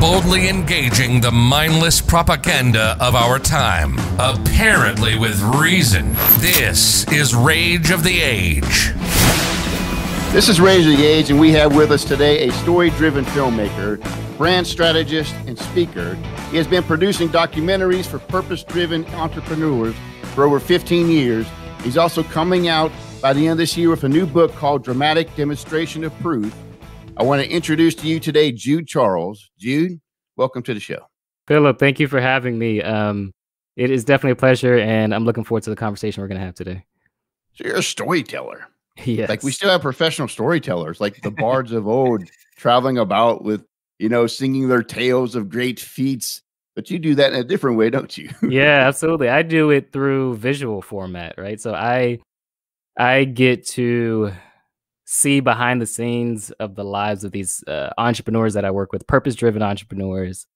boldly engaging the mindless propaganda of our time, apparently with reason. This is Rage of the Age. This is Rage of the Age, and we have with us today a story driven filmmaker, brand strategist, and speaker. He has been producing documentaries for purpose driven entrepreneurs for over 15 years. He's also coming out by the end of this year with a new book called Dramatic Demonstration of Proof. I want to introduce to you today Jude Charles. Jude, welcome to the show. Philip, thank you for having me. Um, it is definitely a pleasure, and I'm looking forward to the conversation we're going to have today. So you're a storyteller. Yes. Like we still have professional storytellers, like the bards of old, traveling about with, you know, singing their tales of great feats. But you do that in a different way, don't you? yeah, absolutely. I do it through visual format, right? So I I get to see behind the scenes of the lives of these uh, entrepreneurs that I work with, purpose driven entrepreneurs.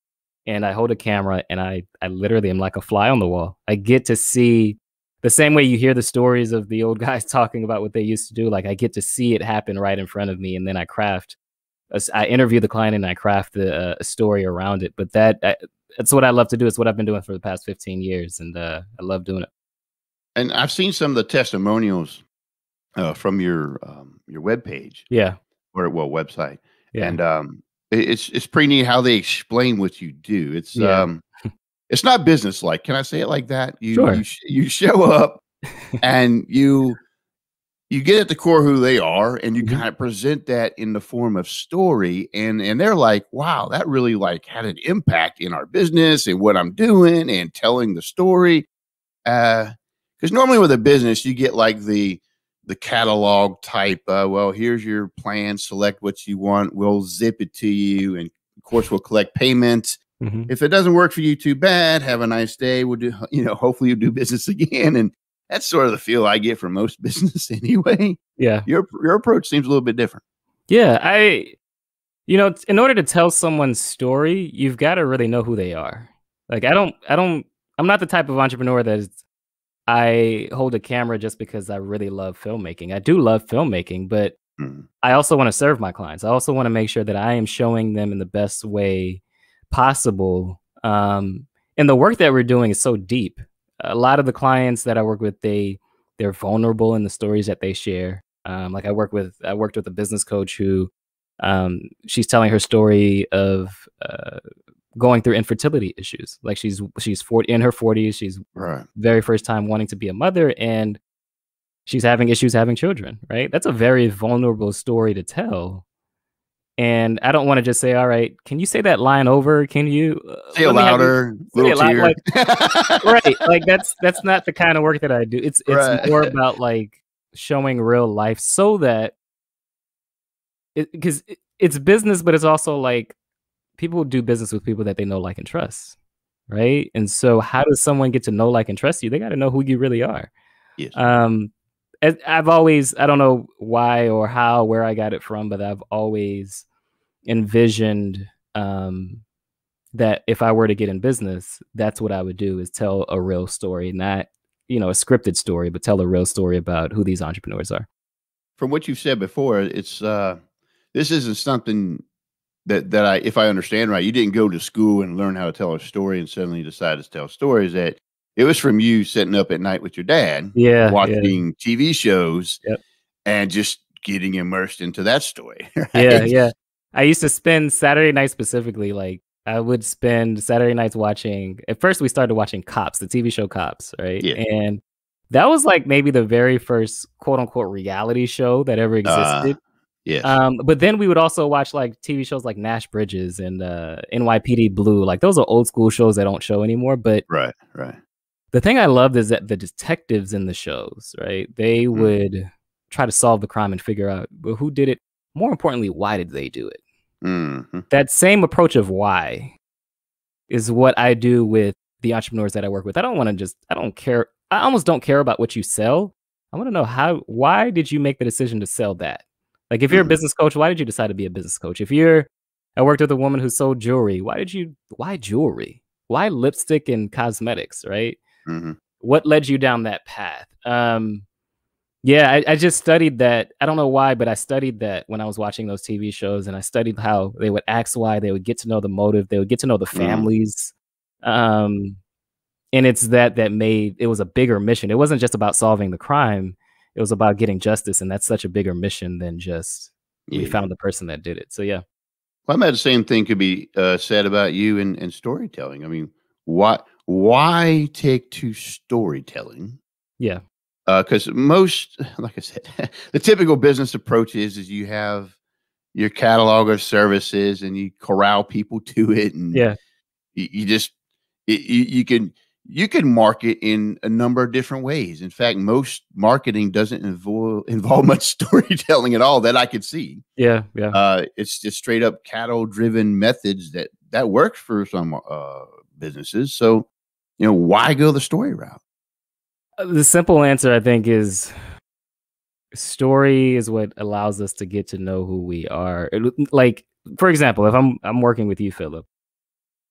And I hold a camera and I, I literally am like a fly on the wall. I get to see the same way you hear the stories of the old guys talking about what they used to do. Like I get to see it happen right in front of me. And then I craft, a, I interview the client and I craft a, uh, story around it. But that, I, that's what I love to do. It's what I've been doing for the past 15 years. And uh, I love doing it. And I've seen some of the testimonials uh, from your um, your web page. Yeah. Or well, website. Yeah. And um, it, it's it's pretty neat how they explain what you do. It's Yeah. um, it's not business like. Can I say it like that? You Sure. you, sh- you show up and you you get at the core who they are and you Mhm. kind of present that in the form of story and and they're like wow that really like had an impact in our business and what i'm doing and telling the story uh because normally with a business you get like the the catalog type uh, well here's your plan select what you want we'll zip it to you and of course we'll collect payments Mhm. if it doesn't work for you too bad have a nice day we'll do you know hopefully you do business again and that's sort of the feel i get from most business anyway Yeah. your your approach seems a little bit different Yeah, I, you know, in order to tell someone's story, you've got to really know who they are. Like, I don't, I don't, I'm not the type of entrepreneur that is, I hold a camera just because I really love filmmaking. I do love filmmaking, but Mhm. I also want to serve my clients. I also want to make sure that I am showing them in the best way possible. Um, and the work that we're doing is so deep. A lot of the clients that I work with, they they're vulnerable in the stories that they share. Um, like I work with, I worked with a business coach who, um, she's telling her story of uh, going through infertility issues. Like she's she's 40 in her 40s. She's right very first time wanting to be a mother and she's having issues having children, right? That's a very vulnerable story to tell. And I don't want to just say, all right, can you say that line over? Can you uh, say it let me have you-" louder say little it tear. like- right. Like that's that's not the kind of work that I do. It's it's Right. more about like showing real life so that because it, it's business, but it's also like people do business with people that they know, like, and trust. Right. And so how does someone get to know, like, and trust you? They got to know who you really are. yes Um, I've always, I don't know why or how, where I got it from, but I've always envisioned um, that if I were to get in business, that's what I would do is tell a real story, not, you know, a scripted story, but tell a real story about who these entrepreneurs are. from what you've said before it's uh this isn't something that that i if i understand right you didn't go to school and learn how to tell a story and suddenly decide to tell stories that it was from you sitting up at night with your dad Yeah. yeah. watching tv shows Yep. and just getting immersed into that story right? Yeah. Yeah. I used to spend Saturday night specifically, like, I would spend Saturday nights watching. At first, we started watching Cops, the TV show Cops, right? Yeah. And that was like maybe the very first quote unquote reality show that ever Uh, yes um, but then we would also watch like TV shows like Nash Bridges and uh, NYPD Blue. Like those are old school shows that don't show anymore. But right right the thing I loved is that the detectives in the shows, right? They Mm. would try to solve the crime and figure out well, who did it. More importantly, why did they do it? Mhm. that same approach of why is what I do with the entrepreneurs that I work with. I don't want to just I don't care I almost don't care about what you sell. I want to know how why did you make the decision to sell that? Like if you're a Mhm. business coach, why did you decide to be a business coach? If you're I worked with a woman who sold jewelry, why did you why jewelry? Why lipstick and cosmetics, right? Mhm. What led you down that path? Um Yeah, I, I, just studied that. I don't know why, but I studied that when I was watching those TV shows, and I studied how they would ask why, they would get to know the motive, they would get to know the mm-hmm. families, mm. um, and it's that that made it was a bigger mission. It wasn't just about solving the crime; it was about getting justice, and that's such a bigger mission than just yeah. we found the person that did it. So yeah, well, I imagine the same thing could be uh, said about you and, and storytelling. I mean, what why take to storytelling? Yeah because uh, most, like I said, the typical business approach is is you have your catalog of services and you corral people to it, and yeah, you, you just you, you can you can market in a number of different ways. In fact, most marketing doesn't involve involve much storytelling at all that I could see. Yeah, yeah. Uh, it's just straight up cattle driven methods that that works for some uh, businesses. So, you know, why go the story route? The simple answer, I think, is story is what allows us to get to know who we are. Like, for example, if I'm I'm working with you, Philip,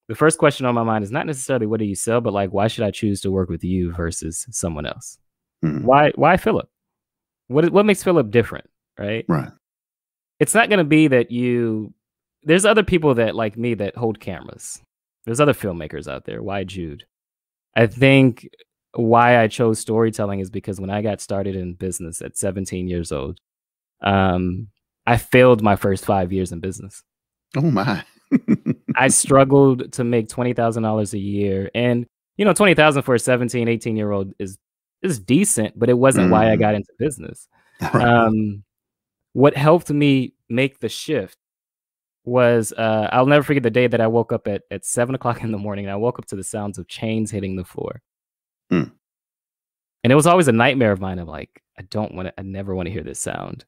the first question on my mind is not necessarily what do you sell, but like why should I choose to work with you versus someone else? Mm-hmm. Why why Philip? What what makes Philip different, right? Right. It's not going to be that you. There's other people that like me that hold cameras. There's other filmmakers out there. Why Jude? I think why I chose storytelling is because when I got started in business at 17 years old, um, I failed my first five years in business. Oh my! I struggled to make twenty thousand dollars a year, and you know, twenty thousand for a 17, 18 year old is is decent, but it wasn't mm. why I mm. got into business. Um, what helped me make the shift was uh, I'll never forget the day that I woke up at at seven o'clock in the morning. And I woke up to the sounds of chains hitting the floor. Mm. And it was always a nightmare of mine. I'm like, I don't want to, I never want to hear this sound.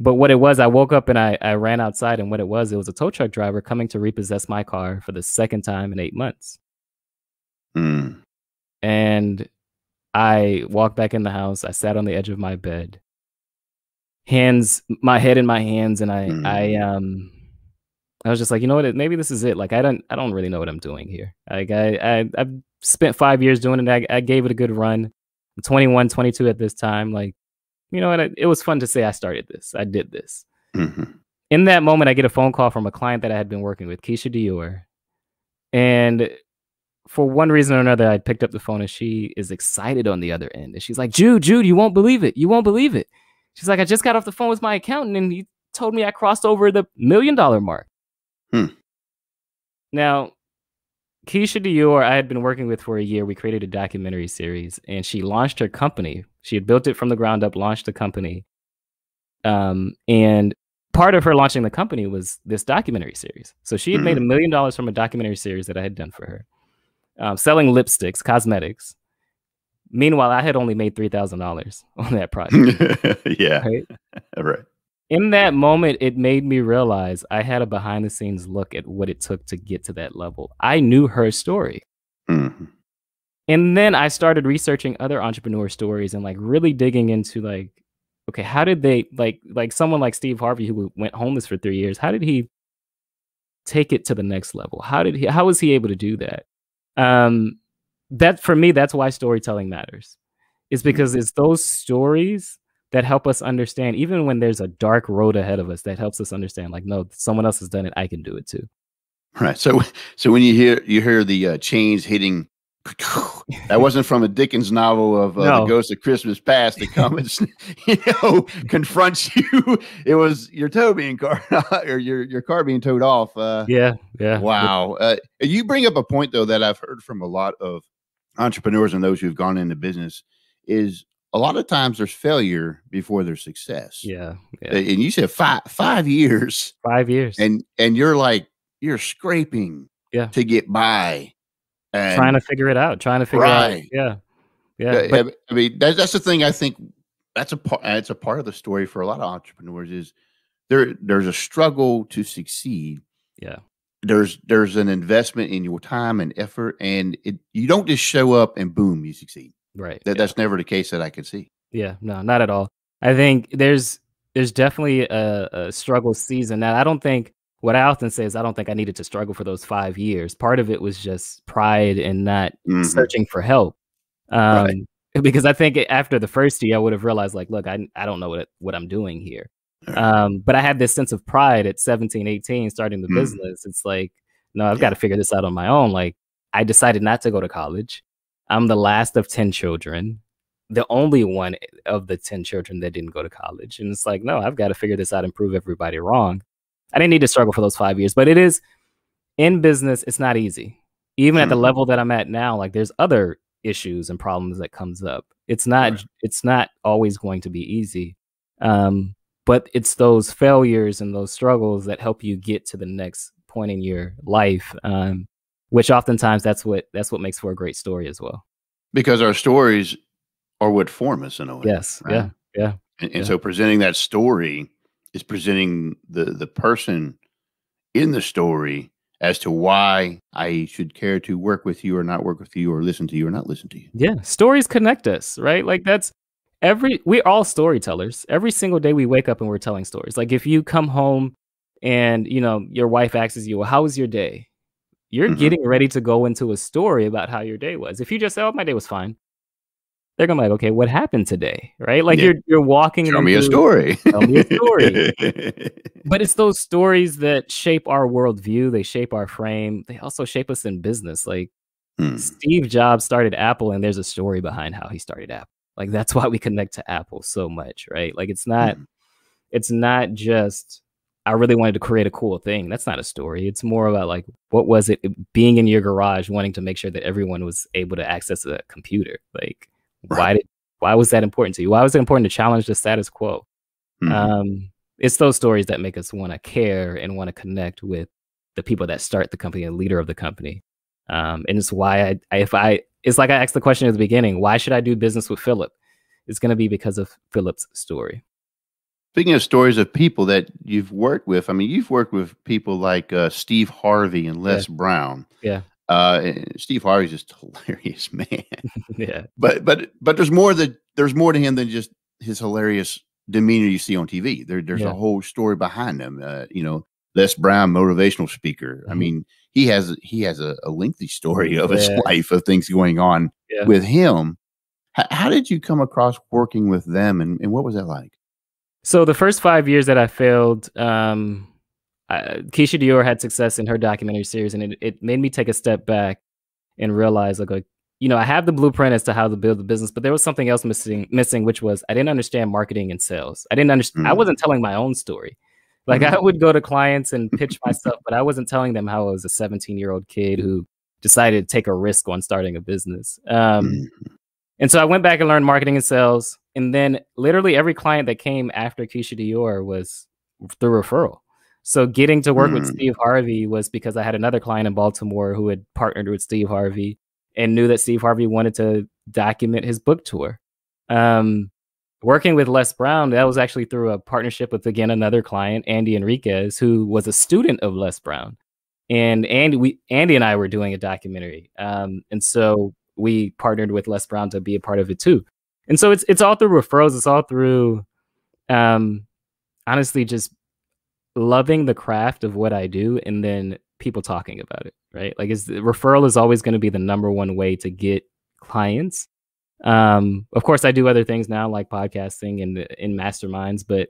But what it was, I woke up and I, I ran outside, and what it was, it was a tow truck driver coming to repossess my car for the second time in eight months. Mm. And I walked back in the house. I sat on the edge of my bed, hands, my head in my hands, and I, mm. I, um, I was just like, you know what? Maybe this is it. Like, I don't, I don't really know what I'm doing here. Like, I, I, I've spent five years doing it. I, I gave it a good run. I'm 21, 22 at this time. Like, you know what? It, it was fun to say I started this. I did this. Mm-hmm. In that moment, I get a phone call from a client that I had been working with, Keisha Dior. And for one reason or another, I picked up the phone and she is excited on the other end. And she's like, Jude, Jude, you won't believe it. You won't believe it. She's like, I just got off the phone with my accountant and he told me I crossed over the million dollar mark. Hmm. Now, Keisha Dior, I had been working with for a year. We created a documentary series, and she launched her company. She had built it from the ground up, launched the company. Um, and part of her launching the company was this documentary series. So she had mm-hmm. made a million dollars from a documentary series that I had done for her, um, selling lipsticks, cosmetics. Meanwhile, I had only made three thousand dollars on that project. yeah, right. right in that moment, it made me realize I had a behind the scenes look at what it took to get to that level. I knew her story. Mm-hmm. And then I started researching other entrepreneur stories and like really digging into like, okay, how did they like like someone like Steve Harvey who went homeless for three years? How did he take it to the next level? How did he how was he able to do that? Um that for me, that's why storytelling matters. Is because mm-hmm. it's those stories that help us understand, even when there's a dark road ahead of us, that helps us understand, like, no, someone else has done it. I can do it too. Right. So, so when you hear you hear the uh, chains hitting, that wasn't from a Dickens novel of uh, no. the Ghost of Christmas Past that comes, you know, confronts you. It was your toe being car or your your car being towed off. Uh, yeah, yeah. Wow. Uh, you bring up a point though that I've heard from a lot of entrepreneurs and those who've gone into business is a lot of times there's failure before there's success. Yeah, yeah. And you said five five years. Five years. And and you're like you're scraping yeah. to get by. And, trying to figure it out. Trying to figure right. out. Yeah. Yeah. But, I mean that, that's the thing I think that's a part it's a part of the story for a lot of entrepreneurs is there there's a struggle to succeed. Yeah. There's there's an investment in your time and effort and it you don't just show up and boom you succeed. Right. That, yeah. That's never the case that I could see. Yeah, no, not at all. I think there's there's definitely a, a, struggle season. Now, I don't think what I often say is I don't think I needed to struggle for those five years. Part of it was just pride and not mm-hmm. searching for help. Um, right. because I think after the first year, I would have realized like, look, I I don't know what what I'm doing here. Um, but I had this sense of pride at 17, 18, starting the mm. business. It's like, no, I've yeah. got to figure this out on my own. Like, I decided not to go to college. I'm the last of 10 children, the only one of the 10 children that didn't go to college. And it's like, no, I've got to figure this out and prove everybody wrong. I didn't need to struggle for those five years, but it is in business, it's not easy. Even mm. at the mm-hmm. level that I'm at now, like there's other issues and problems that comes up. It's not right. it's not always going to be easy. Um, but it's those failures and those struggles that help you get to the next point in your life. Um, which oftentimes that's what that's what makes for a great story as well. Because our stories are what form us in a way. Yes. Right? Yeah. Yeah. And, and yeah. so presenting that story is presenting the the person in the story as to why I should care to work with you or not work with you or listen to you or not listen to you. Yeah, stories connect us, right? Like that's every we're all storytellers. Every single day we wake up and we're telling stories. Like if you come home and, you know, your wife asks you, "Well, how was your day?" You're mm-hmm. getting ready to go into a story about how your day was. If you just say, "Oh, my day was fine." they're gonna be like, okay, what happened today, right? Like yeah. you're you're walking. Tell me a story. Tell me a story. but it's those stories that shape our worldview. They shape our frame. They also shape us in business. Like hmm. Steve Jobs started Apple, and there's a story behind how he started Apple. Like that's why we connect to Apple so much, right? Like it's not, hmm. it's not just I really wanted to create a cool thing. That's not a story. It's more about like what was it being in your garage, wanting to make sure that everyone was able to access a computer, like Right. Why did why was that important to you? Why was it important to challenge the status quo? Mm-hmm. Um, it's those stories that make us want to care and want to connect with the people that start the company and leader of the company. Um, and it's why I, I, if I, it's like I asked the question at the beginning, why should I do business with Philip? It's going to be because of Philip's story. Speaking of stories of people that you've worked with, I mean, you've worked with people like uh, Steve Harvey and Les yeah. Brown. Yeah. Uh, Steve Harvey's just hilarious man. yeah. But but but there's more that there's more to him than just his hilarious demeanor you see on TV. There there's yeah. a whole story behind him. Uh, you know, Les Brown, motivational speaker. Mm-hmm. I mean, he has he has a, a lengthy story of his yeah. life of things going on yeah. with him. H- how did you come across working with them, and, and what was that like? So the first five years that I failed, um, uh, Keisha Dior had success in her documentary series, and it, it made me take a step back and realize, like, like, you know, I have the blueprint as to how to build the business, but there was something else missing, missing, which was I didn't understand marketing and sales. I didn't understand. Mm. I wasn't telling my own story. Like mm. I would go to clients and pitch myself, but I wasn't telling them how I was a 17 year old kid who decided to take a risk on starting a business. Um, mm. And so I went back and learned marketing and sales. And then literally every client that came after Keisha Dior was through referral. So getting to work mm. with hmm. Steve Harvey was because I had another client in Baltimore who had partnered with Steve Harvey and knew that Steve Harvey wanted to document his book tour. Um, working with Les Brown, that was actually through a partnership with again another client, Andy Enriquez, who was a student of Les Brown. And Andy, we Andy and I were doing a documentary, um, and so we partnered with Les Brown to be a part of it too. And so it's it's all through referrals. It's all through, um, honestly, just loving the craft of what I do and then people talking about it, right? Like is referral is always going to be the number one way to get clients. Um, of course I do other things now like podcasting and in masterminds, but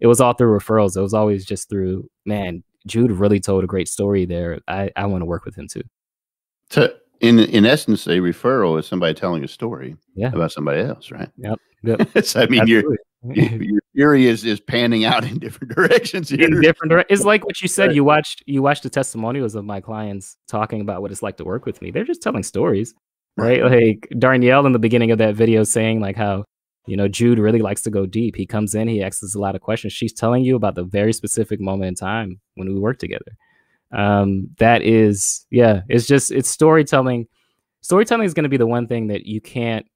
it was all through referrals. It was always just through, man, Jude really told a great story there. I, I want to work with him too. So in in essence, a referral is somebody telling a story yeah. about somebody else, right? Yep. yep. so, I mean, Absolutely. you're your theory is is panning out in different directions. Here. In different dire- it's like what you said. You watched you watched the testimonials of my clients talking about what it's like to work with me. They're just telling stories, right? Like Darnielle in the beginning of that video saying like how you know Jude really likes to go deep. He comes in, he asks us a lot of questions. She's telling you about the very specific moment in time when we worked together. Um, that is, yeah, it's just it's storytelling. Storytelling is going to be the one thing that you can't,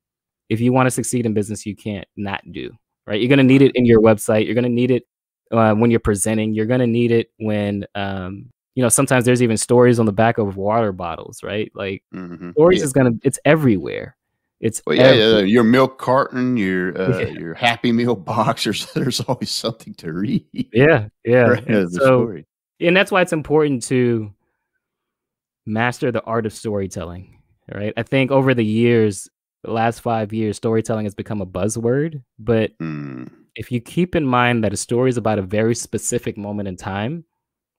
if you want to succeed in business, you can't not do right? You're going to need it in your website. You're going to need it uh, when you're presenting. You're going to need it when, um, you know, sometimes there's even stories on the back of water bottles, right? Like mm-hmm. stories yeah. is going to, it's everywhere. It's well, yeah, yeah, your milk carton, your uh, yeah. your Happy Meal box. There's there's always something to read. Yeah, yeah. And so, story. And that's why it's important to master the art of storytelling. Right. I think over the years, the last five years, storytelling has become a buzzword. But mm. if you keep in mind that a story is about a very specific moment in time,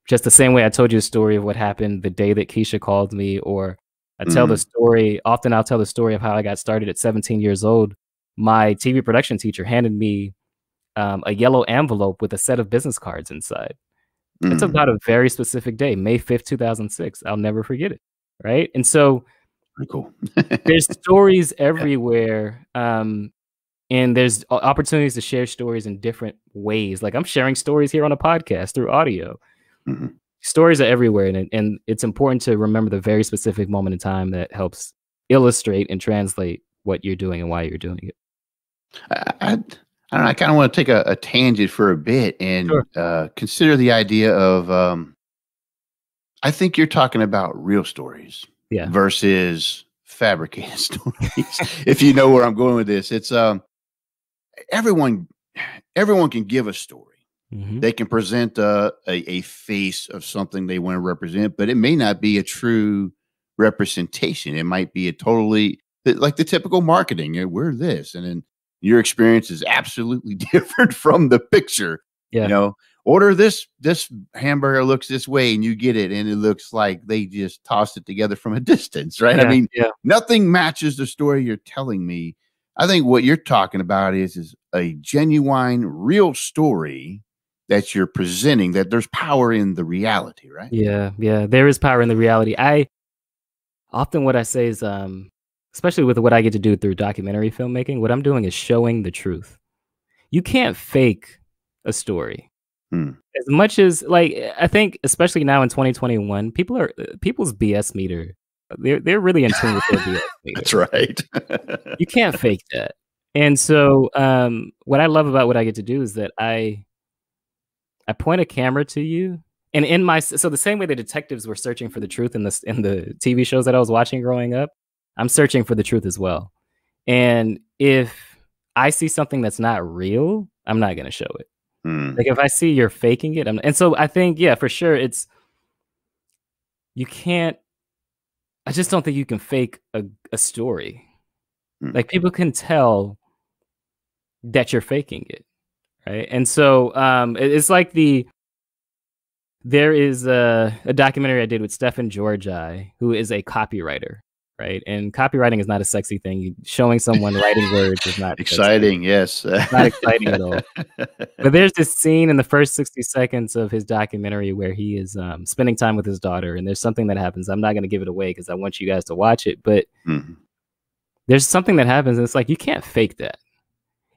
just the same way I told you a story of what happened the day that Keisha called me, or I tell mm. the story, often I'll tell the story of how I got started at 17 years old. My TV production teacher handed me um, a yellow envelope with a set of business cards inside. Mm. It's about a very specific day, May 5th, 2006. I'll never forget it. Right. And so, Pretty cool. there's stories everywhere. Um, and there's opportunities to share stories in different ways. Like I'm sharing stories here on a podcast through audio. Mm-hmm. Stories are everywhere, and, and it's important to remember the very specific moment in time that helps illustrate and translate what you're doing and why you're doing it. I, I, I don't know. I kind of want to take a, a, tangent for a bit and sure. uh, consider the idea of. Um, I think you're talking about real stories, yeah, versus fabricated stories. if you know where I'm going with this, it's um, everyone, everyone can give a story Mm-hmm. They can present a, a, a face of something they want to represent, but it may not be a true representation. It might be a totally like the typical marketing. We're this, and then your experience is absolutely different from the picture. Yeah. You know, order this this hamburger looks this way, and you get it, and it looks like they just tossed it together from a distance, right? Yeah, I mean, yeah. nothing matches the story you're telling me. I think what you're talking about is is a genuine, real story that you're presenting that there's power in the reality right yeah yeah there is power in the reality i often what i say is um especially with what i get to do through documentary filmmaking what i'm doing is showing the truth. You can't fake a story. Hmm. as much as like i think especially now in 2021 people are people's bs meter they're they're really in tune with their bs meter that's right. You can't fake that. And so um what i love about what i get to do is that i I point a camera to you, and in my so the same way the detectives were searching for the truth in the in the TV shows that I was watching growing up, I'm searching for the truth as well. And if I see something that's not real, I'm not going to show it. Mm. Like if I see you're faking it, I'm, and so I think yeah, for sure, it's you can't. I just don't think you can fake a, a story. Mm. Like people can tell that you're faking it right? And so um, it's like the there is a, a documentary I did with Stefan Georgi, who is a copywriter, right? And copywriting is not a sexy thing. Showing someone writing words is not exciting. Yes, not exciting at all. But there's this scene in the first 60 seconds of his documentary where he is um, spending time with his daughter, and there's something that happens. I'm not going to give it away because I want you guys to watch it, but. Mm-hmm. There's something that happens, and it's like you can't fake that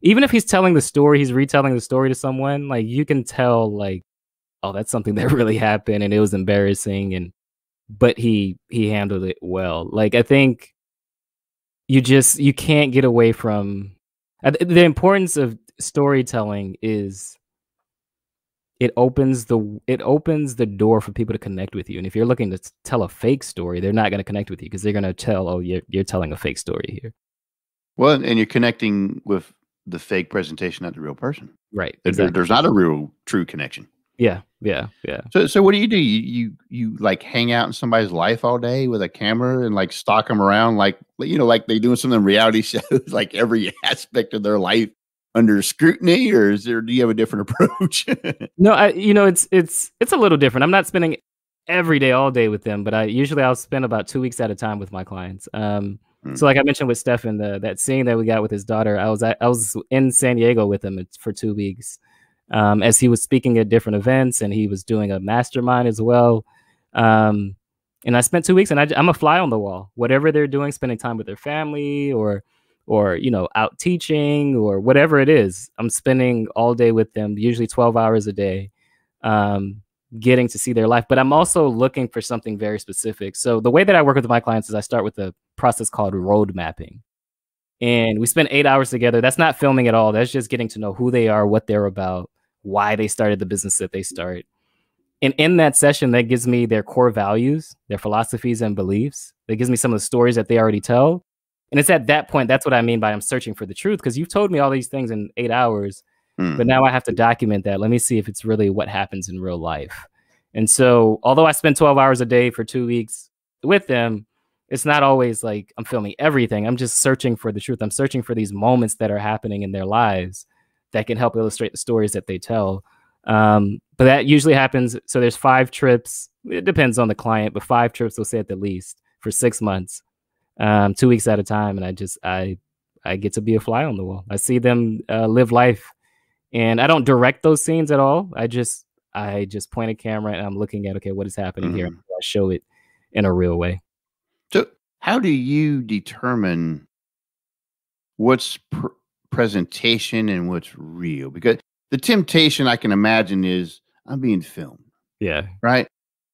even if he's telling the story, he's retelling the story to someone, like you can tell like, oh, that's something that really happened and it was embarrassing and but he he handled it well. Like I think you just you can't get away from uh, the importance of storytelling is it opens the it opens the door for people to connect with you. And if you're looking to tell a fake story, they're not going to connect with you because they're going to tell, oh, you're you're telling a fake story here. Well, and you're connecting with the fake presentation, not the real person. Right. Exactly. There, there's not a real true connection. Yeah, yeah, yeah. So, so what do you do? You, you, you like hang out in somebody's life all day with a camera and like stalk them around, like you know, like they doing some of them reality shows, like every aspect of their life under scrutiny, or is there? Do you have a different approach? no, I, you know, it's it's it's a little different. I'm not spending every day, all day with them, but I usually I'll spend about two weeks at a time with my clients. Um, Mm. So like I mentioned with Stefan, the that scene that we got with his daughter, I was at, I was in San Diego with him for two weeks, um, as he was speaking at different events and he was doing a mastermind as well. Um, and I spent two weeks, and I, I'm a fly on the wall. Whatever they're doing, spending time with their family, or or you know out teaching, or whatever it is, I'm spending all day with them, usually 12 hours a day. Um, getting to see their life, but I'm also looking for something very specific. So the way that I work with my clients is I start with a process called road mapping. And we spend eight hours together. That's not filming at all. That's just getting to know who they are, what they're about, why they started the business that they start. And in that session, that gives me their core values, their philosophies and beliefs. That gives me some of the stories that they already tell. And it's at that point, that's what I mean by I'm searching for the truth. Because you've told me all these things in eight hours Mm. But now I have to document that. Let me see if it's really what happens in real life. And so, although I spend 12 hours a day for two weeks with them, it's not always like I'm filming everything. I'm just searching for the truth. I'm searching for these moments that are happening in their lives that can help illustrate the stories that they tell. Um, but that usually happens. So there's five trips. It depends on the client, but five trips, we'll say at the least for six months, um, two weeks at a time. And I just, I, I get to be a fly on the wall. I see them uh, live life and I don't direct those scenes at all. I just, I just point a camera and I'm looking at, okay, what is happening mm-hmm. here? I show it in a real way. So how do you determine what's pr- presentation and what's real? Because the temptation I can imagine is I'm being filmed. Yeah. Right.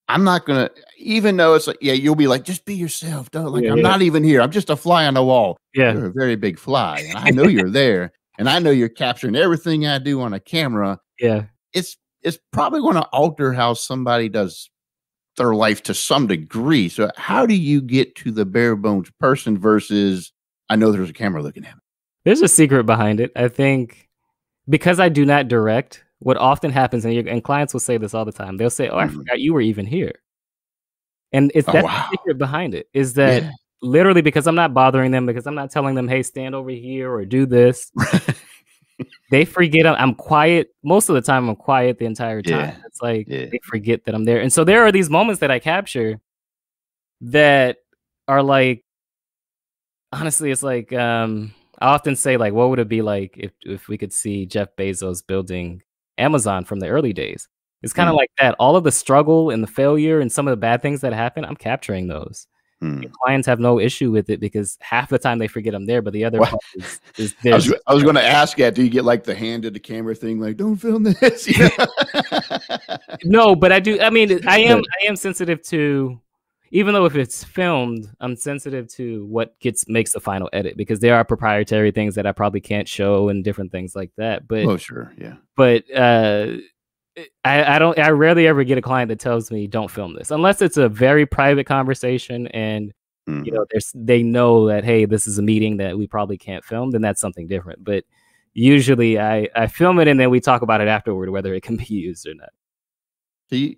I'm not gonna, even though it's like, yeah, you'll be like, just be yourself. Don't like, yeah, I'm yeah. not even here. I'm just a fly on the wall. Yeah. You're a very big fly. And I know you're there. And I know you're capturing everything I do on a camera. Yeah. It's it's probably going to alter how somebody does their life to some degree. So how do you get to the bare bones person versus I know there's a camera looking at me? There's a secret behind it. I think because I do not direct, what often happens, and, and clients will say this all the time, they'll say, "Oh, I mm-hmm. forgot you were even here," and it's oh, that's wow. the secret behind it. Is that yeah. literally because I'm not bothering them, because I'm not telling them, "Hey, stand over here" or "Do this." they forget I'm quiet most of the time. I'm quiet the entire time. Yeah. It's like yeah. they forget that I'm there, and so there are these moments that I capture that are like, honestly, it's like um I often say like, what would it be like if if we could see Jeff Bezos building Amazon from the early days? It's kind of mm. like that. All of the struggle and the failure and some of the bad things that happen, I'm capturing those. Mm. Clients have no issue with it because half the time they forget I'm there, but the other part is, is I was, I was going to ask that. Do you get like the hand to the camera thing, like "Don't film this"? no, but I do. I mean, I am I am sensitive to even though if it's filmed, I'm sensitive to what gets makes the final edit because there are proprietary things that I probably can't show and different things like that. But oh, sure, yeah. But uh, I, I don't. I rarely ever get a client that tells me don't film this unless it's a very private conversation and mm-hmm. you know there's they know that hey this is a meeting that we probably can't film. Then that's something different. But usually I I film it and then we talk about it afterward whether it can be used or not. So you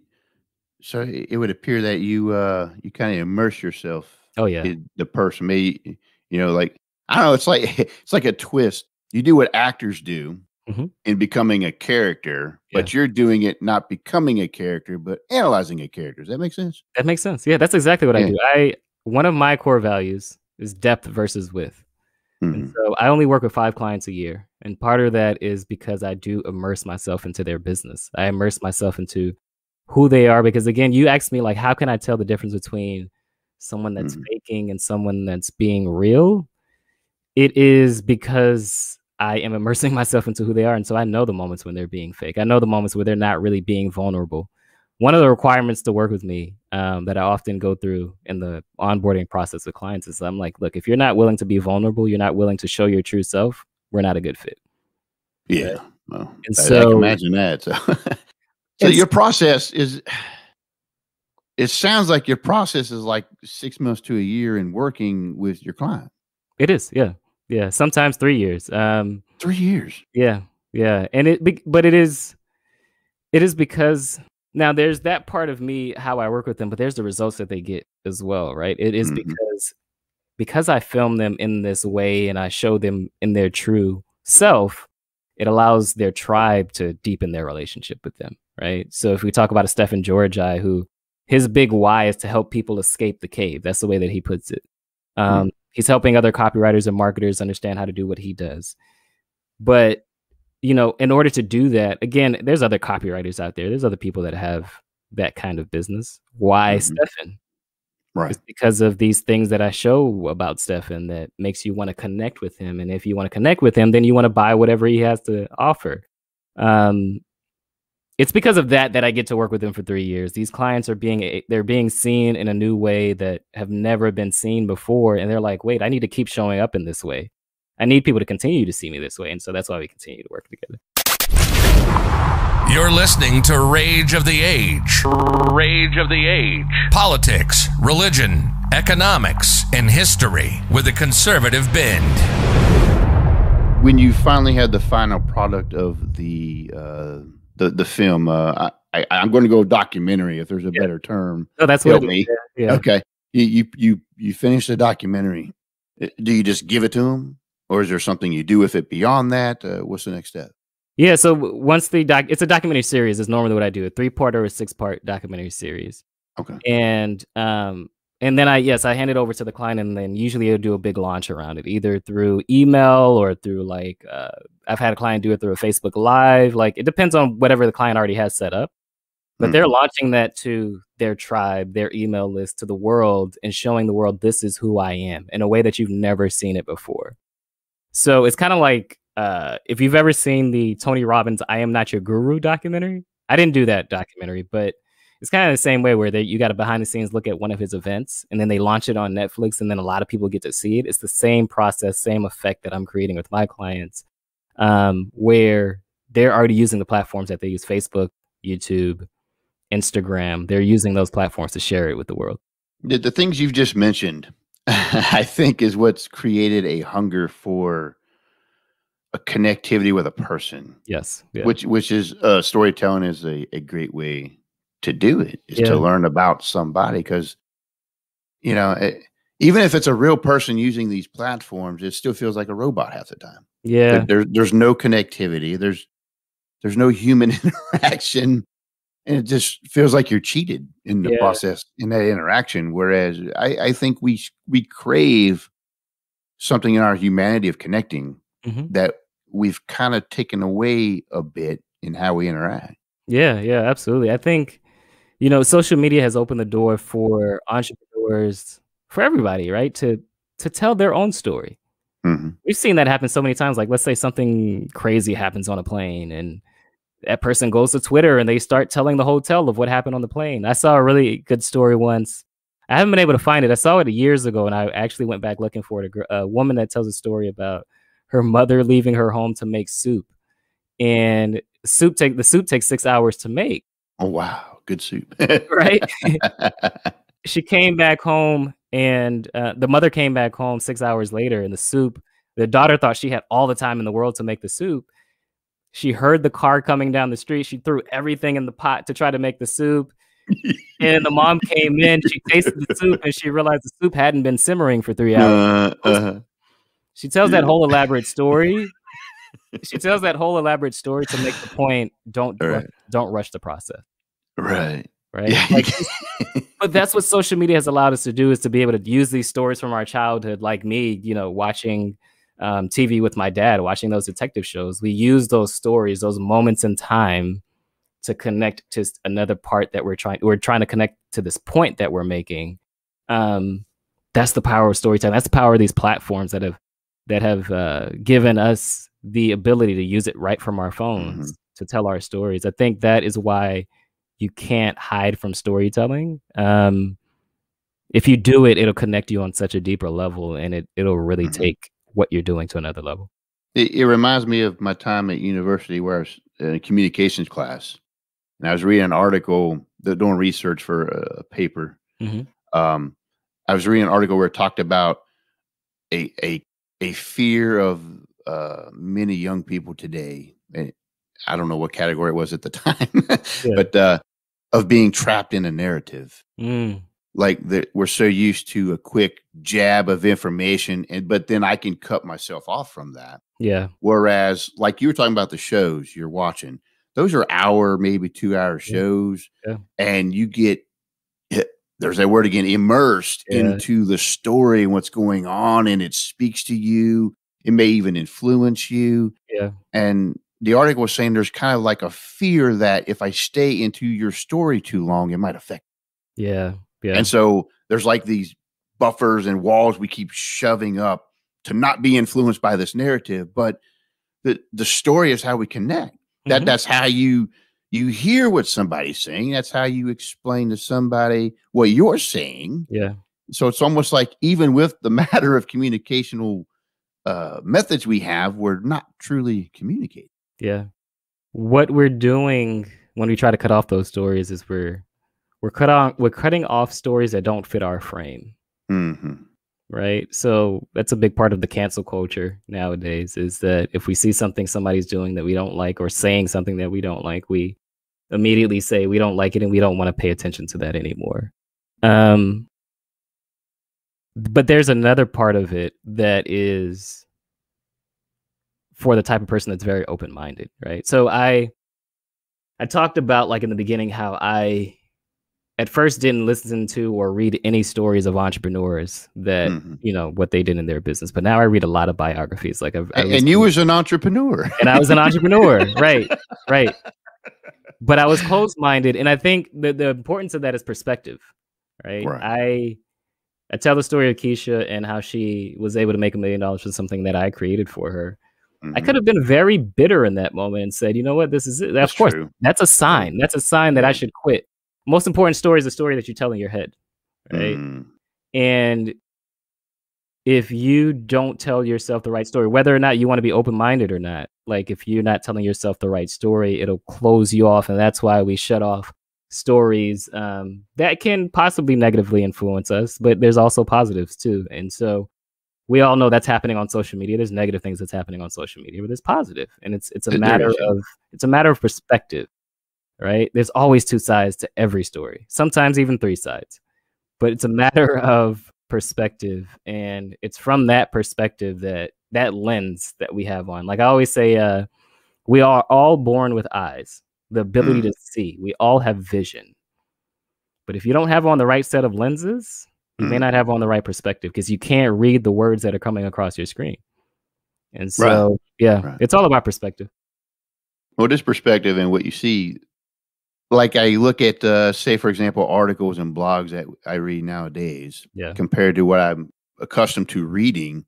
so it would appear that you uh you kind of immerse yourself. Oh yeah, in the person. Maybe you know, like I don't know. It's like it's like a twist. You do what actors do mm-hmm. in becoming a character, yeah. but you're doing it not becoming a character, but analyzing a character. Does that make sense? That makes sense. Yeah, that's exactly what yeah. I do. I one of my core values is depth versus width. And so I only work with five clients a year. And part of that is because I do immerse myself into their business. I immerse myself into who they are because again you asked me like how can i tell the difference between someone that's mm. faking and someone that's being real? It is because i am immersing myself into who they are and so i know the moments when they're being fake. I know the moments where they're not really being vulnerable. One of the requirements to work with me um, that i often go through in the onboarding process with clients is i'm like look if you're not willing to be vulnerable you're not willing to show your true self we're not a good fit. Yeah well, and I, so, I imagine that. So So it's, your process is it sounds like your process is like six months to a year in working with your client. It is, yeah. Yeah. Sometimes three years. Um three years. Yeah. Yeah. And it but it is it is because now there's that part of me how I work with them, but there's the results that they get as well, right? It is mm-hmm. because because I film them in this way and I show them in their true self, it allows their tribe to deepen their relationship with them right? So if we talk about a Stefan Georgi who his big why is to help people escape the cave. That's the way that he puts it. Hmm. Um, mm. He's helping other copywriters and marketers understand how to do what he does. But you know, in order to do that, again, there's other copywriters out there. There's other people that have that kind of business. Why mm-hmm. Stefan? Right. It's because of these things that I show about Stefan that makes you want to connect with him. And if you want to connect with him, then you want to buy whatever he has to offer. Um, it's because of that that I get to work with them for three years. These clients are being they're being seen in a new way that have never been seen before, and they're like, "Wait, I need to keep showing up in this way. I need people to continue to see me this way," and so that's why we continue to work together. You're listening to Rage of the Age. Rage of the Age. Politics, religion, economics, and history with a conservative bend. When you finally had the final product of the uh, the the film. Uh, I, I am going to go documentary if there's a yeah. better term. No, that's what me. Yeah. Okay. You you you, you finish the documentary. Do you just give it to them, or is there something you do with it beyond that? Uh, what's the next step? Yeah, so once the doc, it's a documentary series. Is normally what I do, a three part or a six part documentary series. Okay. And um, and then I yes, I hand it over to the client, and then usually I'll do a big launch around it, either through email or through like uh, I've had a client do it through a Facebook Live. Like it depends on whatever the client already has set up. But mm-hmm. they're launching that to their tribe, their email list, to the world, and showing the world this is who I am in a way that you've never seen it before. So it's kind of like uh, if you've ever seen the Tony Robbins "I Am Not Your Guru" documentary. I didn't do that documentary, but it's kind of the same way where they you got a behind the scenes look at one of his events, and then they launch it on Netflix, and then a lot of people get to see it. It's the same process, same effect that I'm creating with my clients, um, where they're already using the platforms that they use: Facebook, YouTube, Instagram. They're using those platforms to share it with the world. The, the things you've just mentioned, I think, is what's created a hunger for a connectivity with a person. Yes. Yeah. Which which is uh, storytelling is a, a great way to do it is yeah. to learn about somebody because you know it, even if it's a real person using these platforms, it still feels like a robot half the time. Yeah. There, there, there's no connectivity. There's there's no human interaction. And it just feels like you're cheated in the yeah. process in that interaction. Whereas I, I think we we crave something in our humanity of connecting mm-hmm. that we've kind of taken away a bit in how we interact. Yeah, yeah, absolutely. I think, you know, social media has opened the door for entrepreneurs, for everybody, right? To to tell their own story. Mm-hmm. We've seen that happen so many times. Like, let's say something crazy happens on a plane, and that person goes to Twitter and they start telling the hotel of what happened on the plane. I saw a really good story once. I haven't been able to find it. I saw it years ago, and I actually went back looking for it. A, a woman that tells a story about her mother leaving her home to make soup, and soup take the soup takes six hours to make. Oh wow, good soup, right? she came back home, and uh, the mother came back home six hours later, and the soup. The daughter thought she had all the time in the world to make the soup. She heard the car coming down the street. She threw everything in the pot to try to make the soup. and the mom came in. She tasted the soup, and she realized the soup hadn't been simmering for three hours. Uh, uh, she tells that whole elaborate story. she tells that whole elaborate story to make the point: don't right. don't rush the process. Right. Right. Yeah. Like, but that's what social media has allowed us to do is to be able to use these stories from our childhood, like me, you know, watching um, TV with my dad, watching those detective shows. We use those stories, those moments in time, to connect to another part that we're trying. We're trying to connect to this point that we're making. Um, that's the power of storytelling. That's the power of these platforms that have that have uh, given us the ability to use it right from our phones mm-hmm. to tell our stories. I think that is why you can't hide from storytelling. Um, if you do it, it'll connect you on such a deeper level, and it it'll really mm-hmm. take what you're doing to another level. It, it, reminds me of my time at university where I was in a communications class, and I was reading an article, doing research for a paper. Mm-hmm. Um, I was reading an article where it talked about a a a fear of uh, many young people today. I don't know what category it was at the time, yeah. but uh, of being trapped in a narrative. Mm. Like that, we're so used to a quick jab of information, and but then I can cut myself off from that. Yeah. Whereas, like you were talking about the shows you're watching, those are hour, maybe two hour shows, yeah. and you get there's that word again immersed yeah. into the story and what's going on and it speaks to you it may even influence you yeah and the article was saying there's kind of like a fear that if i stay into your story too long it might affect yeah yeah and so there's like these buffers and walls we keep shoving up to not be influenced by this narrative but the the story is how we connect that mm-hmm. that's how you you hear what somebody's saying. That's how you explain to somebody what you're saying. Yeah. So it's almost like even with the matter of communicational uh, methods we have, we're not truly communicating. Yeah. What we're doing when we try to cut off those stories is we're we're cut on we're cutting off stories that don't fit our frame. Mm-hmm. Right. So that's a big part of the cancel culture nowadays is that if we see something somebody's doing that we don't like or saying something that we don't like, we immediately say we don't like it and we don't want to pay attention to that anymore. Um, but there's another part of it that is for the type of person that's very open minded, right? So I I talked about like in the beginning how I at first didn't listen to or read any stories of entrepreneurs that mm-hmm. you know what they did in their business but now i read a lot of biographies like I've, I and you was an entrepreneur and i was an entrepreneur right right but i was closed-minded and i think the, the importance of that is perspective right, right. i i tell the story of keisha and how she was able to make a million dollars for something that i created for her Mm-hmm. I could have been very bitter in that moment and said, you know what, this is it. That's of course, true. that's a sign. That's a sign that I should quit most important story is the story that you tell in your head, right? Mm. And if you don't tell yourself the right story, whether or not you want to be open minded or not, like if you're not telling yourself the right story, it'll close you off. And that's why we shut off stories um, that can possibly negatively influence us, but there's also positives too. And so we all know that's happening on social media. There's negative things that's happening on social media, but there's positive, and it's it's a matter of it's a matter of perspective right? There's always two sides to every story, sometimes even three sides. But it's a matter of perspective. And it's from that perspective that that lens that we have on. Like I always say, uh, we are all born with eyes, the ability mm. to see. We all have vision. But if you don't have on the right set of lenses, you mm. may not have on the right perspective because you can't read the words that are coming across your screen. And so, right. yeah, right. it's all about perspective. Well, this perspective and what you see like I look at, uh, say, for example, articles and blogs that I read nowadays, yeah. compared to what I'm accustomed to reading,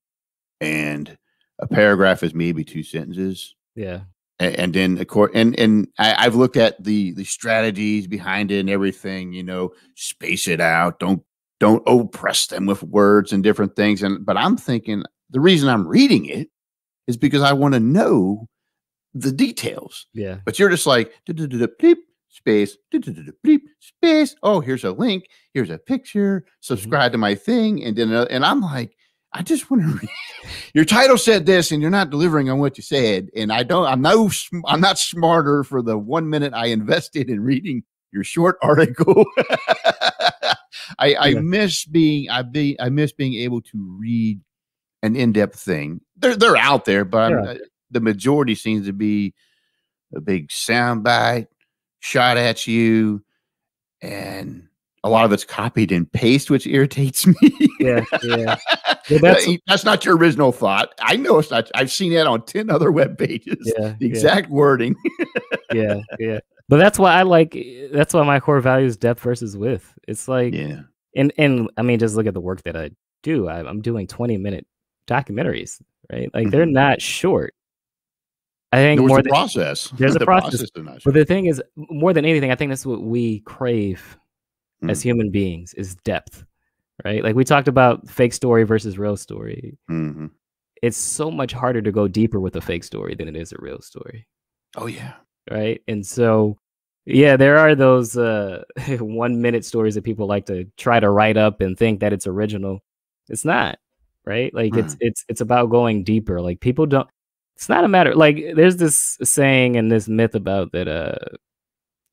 and a paragraph is maybe two sentences. Yeah, and, and then of course, and and I, I've looked at the the strategies behind it and everything. You know, space it out. Don't don't oppress them with words and different things. And but I'm thinking the reason I'm reading it is because I want to know the details. Yeah. But you're just like bleep, space, bleep, space. Oh, here's a link. Here's a picture. Mm-hmm. Subscribe mm-hmm. to my thing. And then, uh, and I'm like, I just want to read. Your title said this, and you're not delivering on what you said. And I don't. I'm no. I'm not smarter for the one minute I invested in reading your short article. I, I yeah. miss being. I be. I miss being able to read an in-depth thing. They're they're out there, but yeah. Uh, the majority seems to be a big soundbite shot at you and a lot of it's copied and paste, which irritates me. yeah, yeah. Well, that's, that's not your original thought. I know it's not. I've seen that on 10 other web pages. Yeah, the exact yeah. wording. yeah, yeah. But that's why I like that's why my core value is depth versus width. It's like yeah. And and I mean just look at the work that I do. I, am doing 20 minute documentaries, right? Like mm-hmm. they're not short. I think there more a than, process. There's a the process. process but the thing is, more than anything, I think that's what we crave mm. as human beings is depth, right? Like we talked about fake story versus real story. Mm-hmm. It's so much harder to go deeper with a fake story than it is a real story. Oh yeah, right. And so, yeah, there are those uh, one minute stories that people like to try to write up and think that it's original. It's not, right? Like mm. it's it's it's about going deeper. Like people don't it's not a matter like there's this saying and this myth about that uh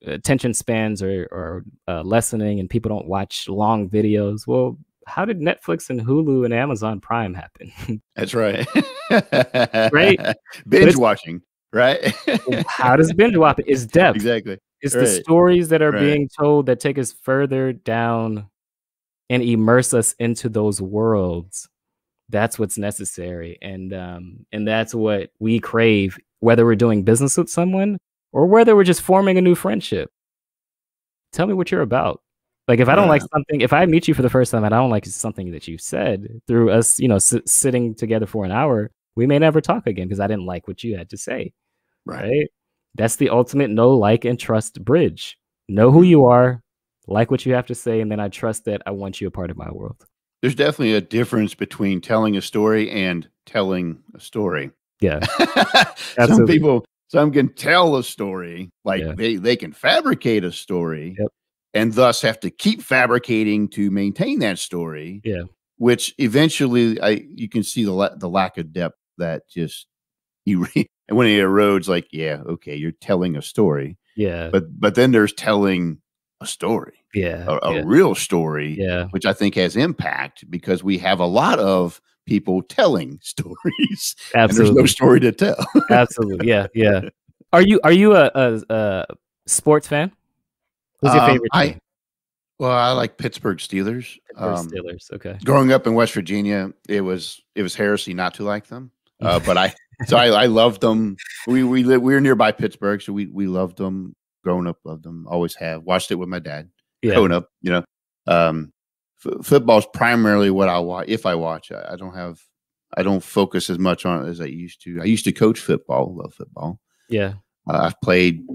attention spans are, are uh, lessening and people don't watch long videos. Well how did netflix and hulu and amazon prime happen? That's right. Right? Binge watching right? How does binge watching is depth. Exactly. It's right. the stories that are right. being told that take us further down and immerse us into those worlds. That's what's necessary. And um and that's what we crave whether we're doing business with someone or whether we're just forming a new friendship tell me what you're about like if i don't yeah. like something if i meet you for the first time and i don't like something that you said through us you know s- sitting together for an hour we may never talk again because i didn't like what you had to say right. right that's the ultimate no like and trust bridge know who mm-hmm. you are like what you have to say and then i trust that i want you a part of my world there's definitely a difference between telling a story and telling a story. Yeah. some people some can tell a story like yeah. they they can fabricate a story yep. and thus have to keep fabricating to maintain that story. Yeah. Which eventually I you can see the la- the lack of depth that just you re- and when it erodes like yeah, okay, you're telling a story. Yeah. But but then there's telling a story. Yeah. a, a yeah. real story, Yeah. which I think has impact because we have a lot of people telling stories, and there's no story to tell. Absolutely. Yeah. Yeah. Are you are you a, a, a sports fan? Who's your Um, favorite I- team? well, I like Pittsburgh Steelers. Pittsburgh Um, Steelers. Okay. growing up in West Virginia, it was it was heresy not to like them. Uh, but I so I, I loved them. We we we were nearby Pittsburgh, so we we loved them. Growing up, loved them. Always have. Watched it with my dad. Yeah. Growing up, you know, um, f- football's primarily what I watch. If I watch, I, I don't have. I don't focus as much on it as I used to. I used to coach football. Love football. Yeah. Uh, I've played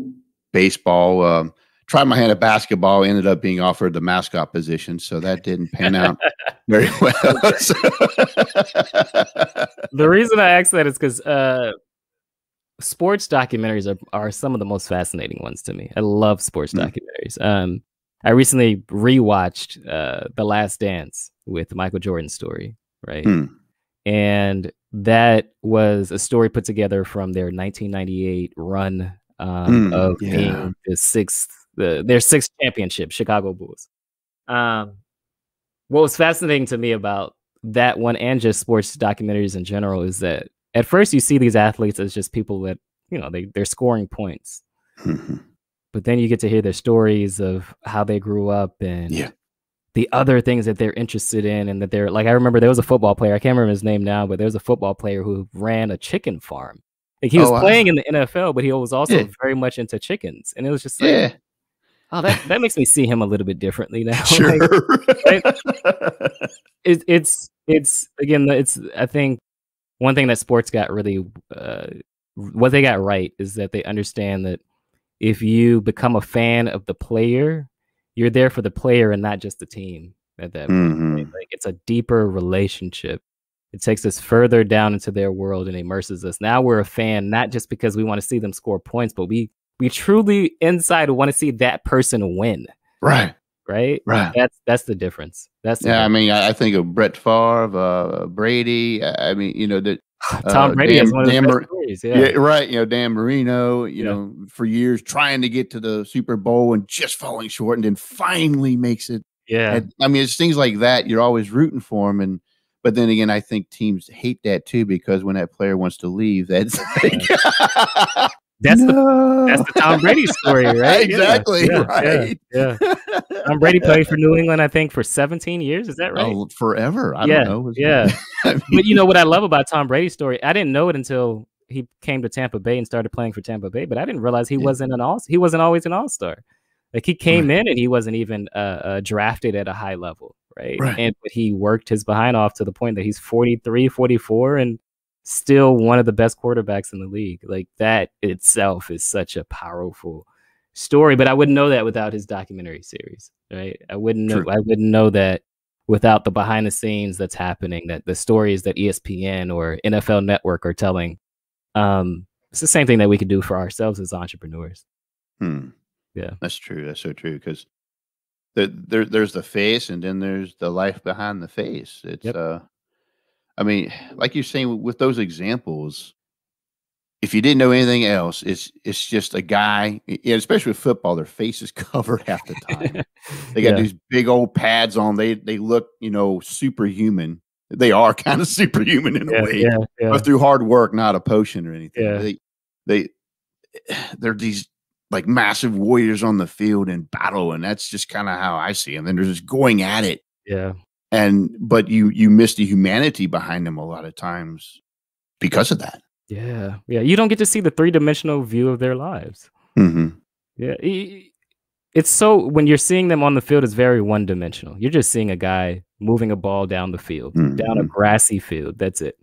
baseball. Um, tried my hand at basketball. Ended up being offered the mascot position, so that didn't pan out very well. The reason I ask that is because uh, sports documentaries are, are some of the most fascinating ones to me. I love sports Mm. documentaries. Um, I recently rewatched uh, The Last Dance with Michael Jordan's story, right? Hmm. And that was a story put together from their 1998 run um, Mm, of yeah. being the sixth, the, their sixth championship, Chicago Bulls. Um, what was fascinating to me about that one and just sports documentaries in general is that at first you see these athletes as just people that you know they they're scoring points, Mhm. But then you get to hear their stories of how they grew up and Yeah. the other things that they're interested in and that they're like I remember there was a football player I can't remember his name now but there was a football player who ran a chicken farm. Like he was Oh, wow. playing in the NFL, but he was also Yeah. very much into chickens, and it was just like, Yeah, oh, that that makes me see him a little bit differently now. sure. Like, it, it's it's again it's i think one thing that sports got really uh, what they got right is that they understand that if you become a fan of the player you're there for the player and not just the team at that point right? Mhm. like it's a deeper relationship it takes us further down into their world and immerses us now we're a fan not just because we want to see them score points but we we truly inside want to see that person win right, right right. that's that's the difference that's the Yeah, I mean, I, I think of Brett Favre, uh, Brady. I I mean, you know that. Tom uh, Brady is Dan- one of Dan best Mar- stories. Yeah. Yeah. right. You know, Dan Marino. You Yeah. know, for years trying to get to the Super Bowl and just falling short, and then finally makes it. Yeah. And, I mean, it's things like that. You're always rooting for him, and but then again, I think teams hate that too because when that player wants to leave, that's like, That's the that's the Tom Brady story, right? Exactly yeah, right. Yeah. yeah. Tom Brady played for New England, I think, for 17 years. Is that right? Oh, forever. I Yeah, don't know. Yeah. I mean, But you know what I love about Tom Brady's story? I didn't know it until he came to Tampa Bay and started playing for Tampa Bay, but I didn't realize he Yeah. wasn't an all he wasn't always an all-star. Like he came in and he wasn't even uh, uh, drafted at a high level, right? Right. And but he worked his behind off to the point that he's 43, 44 and still one of the best quarterbacks in the league. Like that itself is such a powerful story, but I wouldn't know that without his documentary series, right? I wouldn't know True. I wouldn't know that without the behind the scenes that's happening, that the stories that ESPN or NFL Network are telling. Um, it's the same thing that we could do for ourselves as entrepreneurs. Hmm. Yeah. That's true. That's so true. Because there, there, there's the face, and then there's the life behind the face. It's, Yep. uh, I mean, like you're saying with those examples, if you didn't know anything else, it's it's just a guy, especially with football, their face is covered half the time. They got Yeah. these big old pads on. They they look, you know, superhuman. They are kind of superhuman in yeah, a way, yeah, but through hard work, not a potion or anything. They they they're these like massive warriors on the field in battle, and that's just kind of how I see them. And they're just going at it, yeah. And but you you miss the humanity behind them a lot of times because of that. Yeah, yeah. You don't get to see the three dimensional view of their lives. hmm Yeah, it's so when you're seeing them on the field, it's very one dimensional. You're just seeing a guy moving a ball down the field, down a Mhm. grassy field. That's it.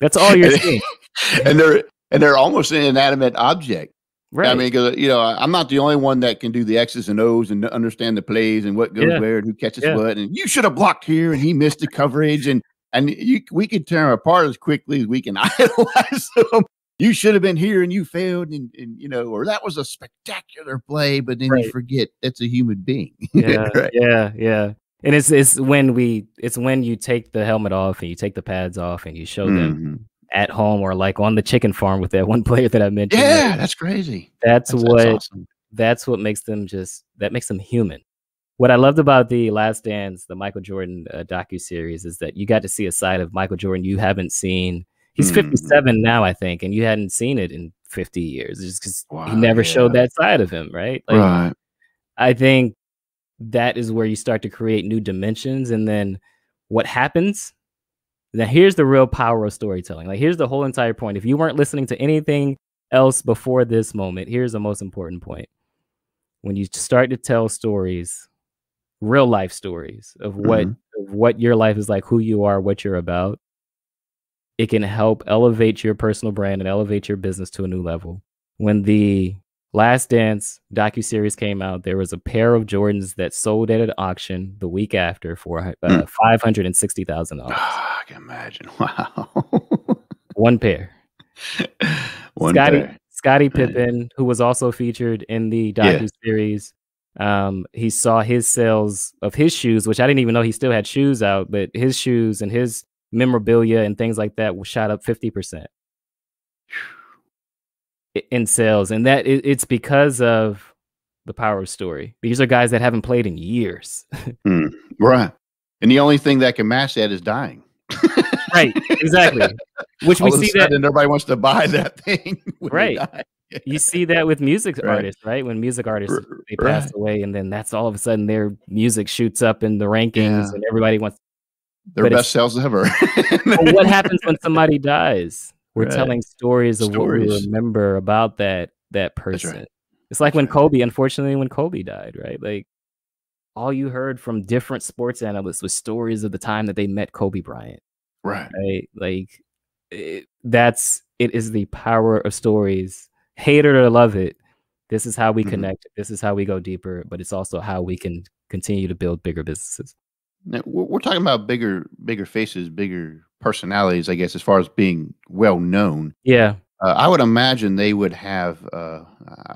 That's all you're seeing, and they're and they're almost an inanimate object. Right? I mean, because you know, I'm not the only one that can do the X's and O's and understand the plays and what goes Yeah. where and who catches Yeah. what. And you should have blocked here, and he missed the coverage, and and you we could tear them apart as quickly as we can idolize them. You should have been here, and you failed, and, and you know, or that was a spectacular play, but then Right. you forget that's a human being. yeah, Right. yeah, yeah. And it's it's when we it's when you take the helmet off and you take the pads off and you show them Mhm. At home or like on the chicken farm with that one player that I mentioned. Yeah, that's crazy. that's, That's, what that's awesome. that's what makes them just that makes them human. what I loved about the Last Dance, the Michael Jordan uh, docu series, is that you got to see a side of Michael Jordan you haven't seen. He's Mm. 57 now, I think, and you hadn't seen it in 50 years, just because Wow, he never showed that side of him, right? Like, right. I think that is where you start to create new dimensions, and then what happens? Now, here's the real power of storytelling. Like, here's the whole entire point. If you weren't listening to anything else before this moment, here's the most important point. When you start to tell stories, real life stories of what mm-hmm. of what your life is like, who you are, what you're about, it can help elevate your personal brand and elevate your business to a new level. When the Last Dance docu-series came out, there was a pair of Jordans that sold at an auction the week after for uh, mm. $560,000 can imagine. Wow. One pair. One Scottie pair. Scottie Pippen, who was also featured in the Yeah. docu series, um, he saw his sales of his shoes, which I didn't even know he still had shoes out, but his shoes and his memorabilia and things like that shot up fifty percent in sales, and that it, it's because of the power of story. These are guys that haven't played in years, Right. And the only thing that can match that is dying. Right? Exactly. Which we All a see that sudden, everybody wants to buy that thing. Right. you see that with music Right. artists, right? When music artists they pass right. away, and then that's all of a sudden their music shoots up in the rankings, Yeah. and everybody wants. Their But best sales ever. But what happens when somebody dies? We're Right. telling stories of what we remember about that that person. It's like when. Kobe, unfortunately, when Kobe died, right? Like all you heard from different sports analysts was stories of the time that they met Kobe Bryant, right. right? Like it, that's it is the power of stories. Hate it or love it. This is how we Mhm. connect. This is how we go deeper, but it's also how we can continue to build bigger businesses. Now, we're, talking about bigger, bigger faces, bigger personalities. I guess as far as being well known, Yeah. uh, I would imagine they would have. Uh,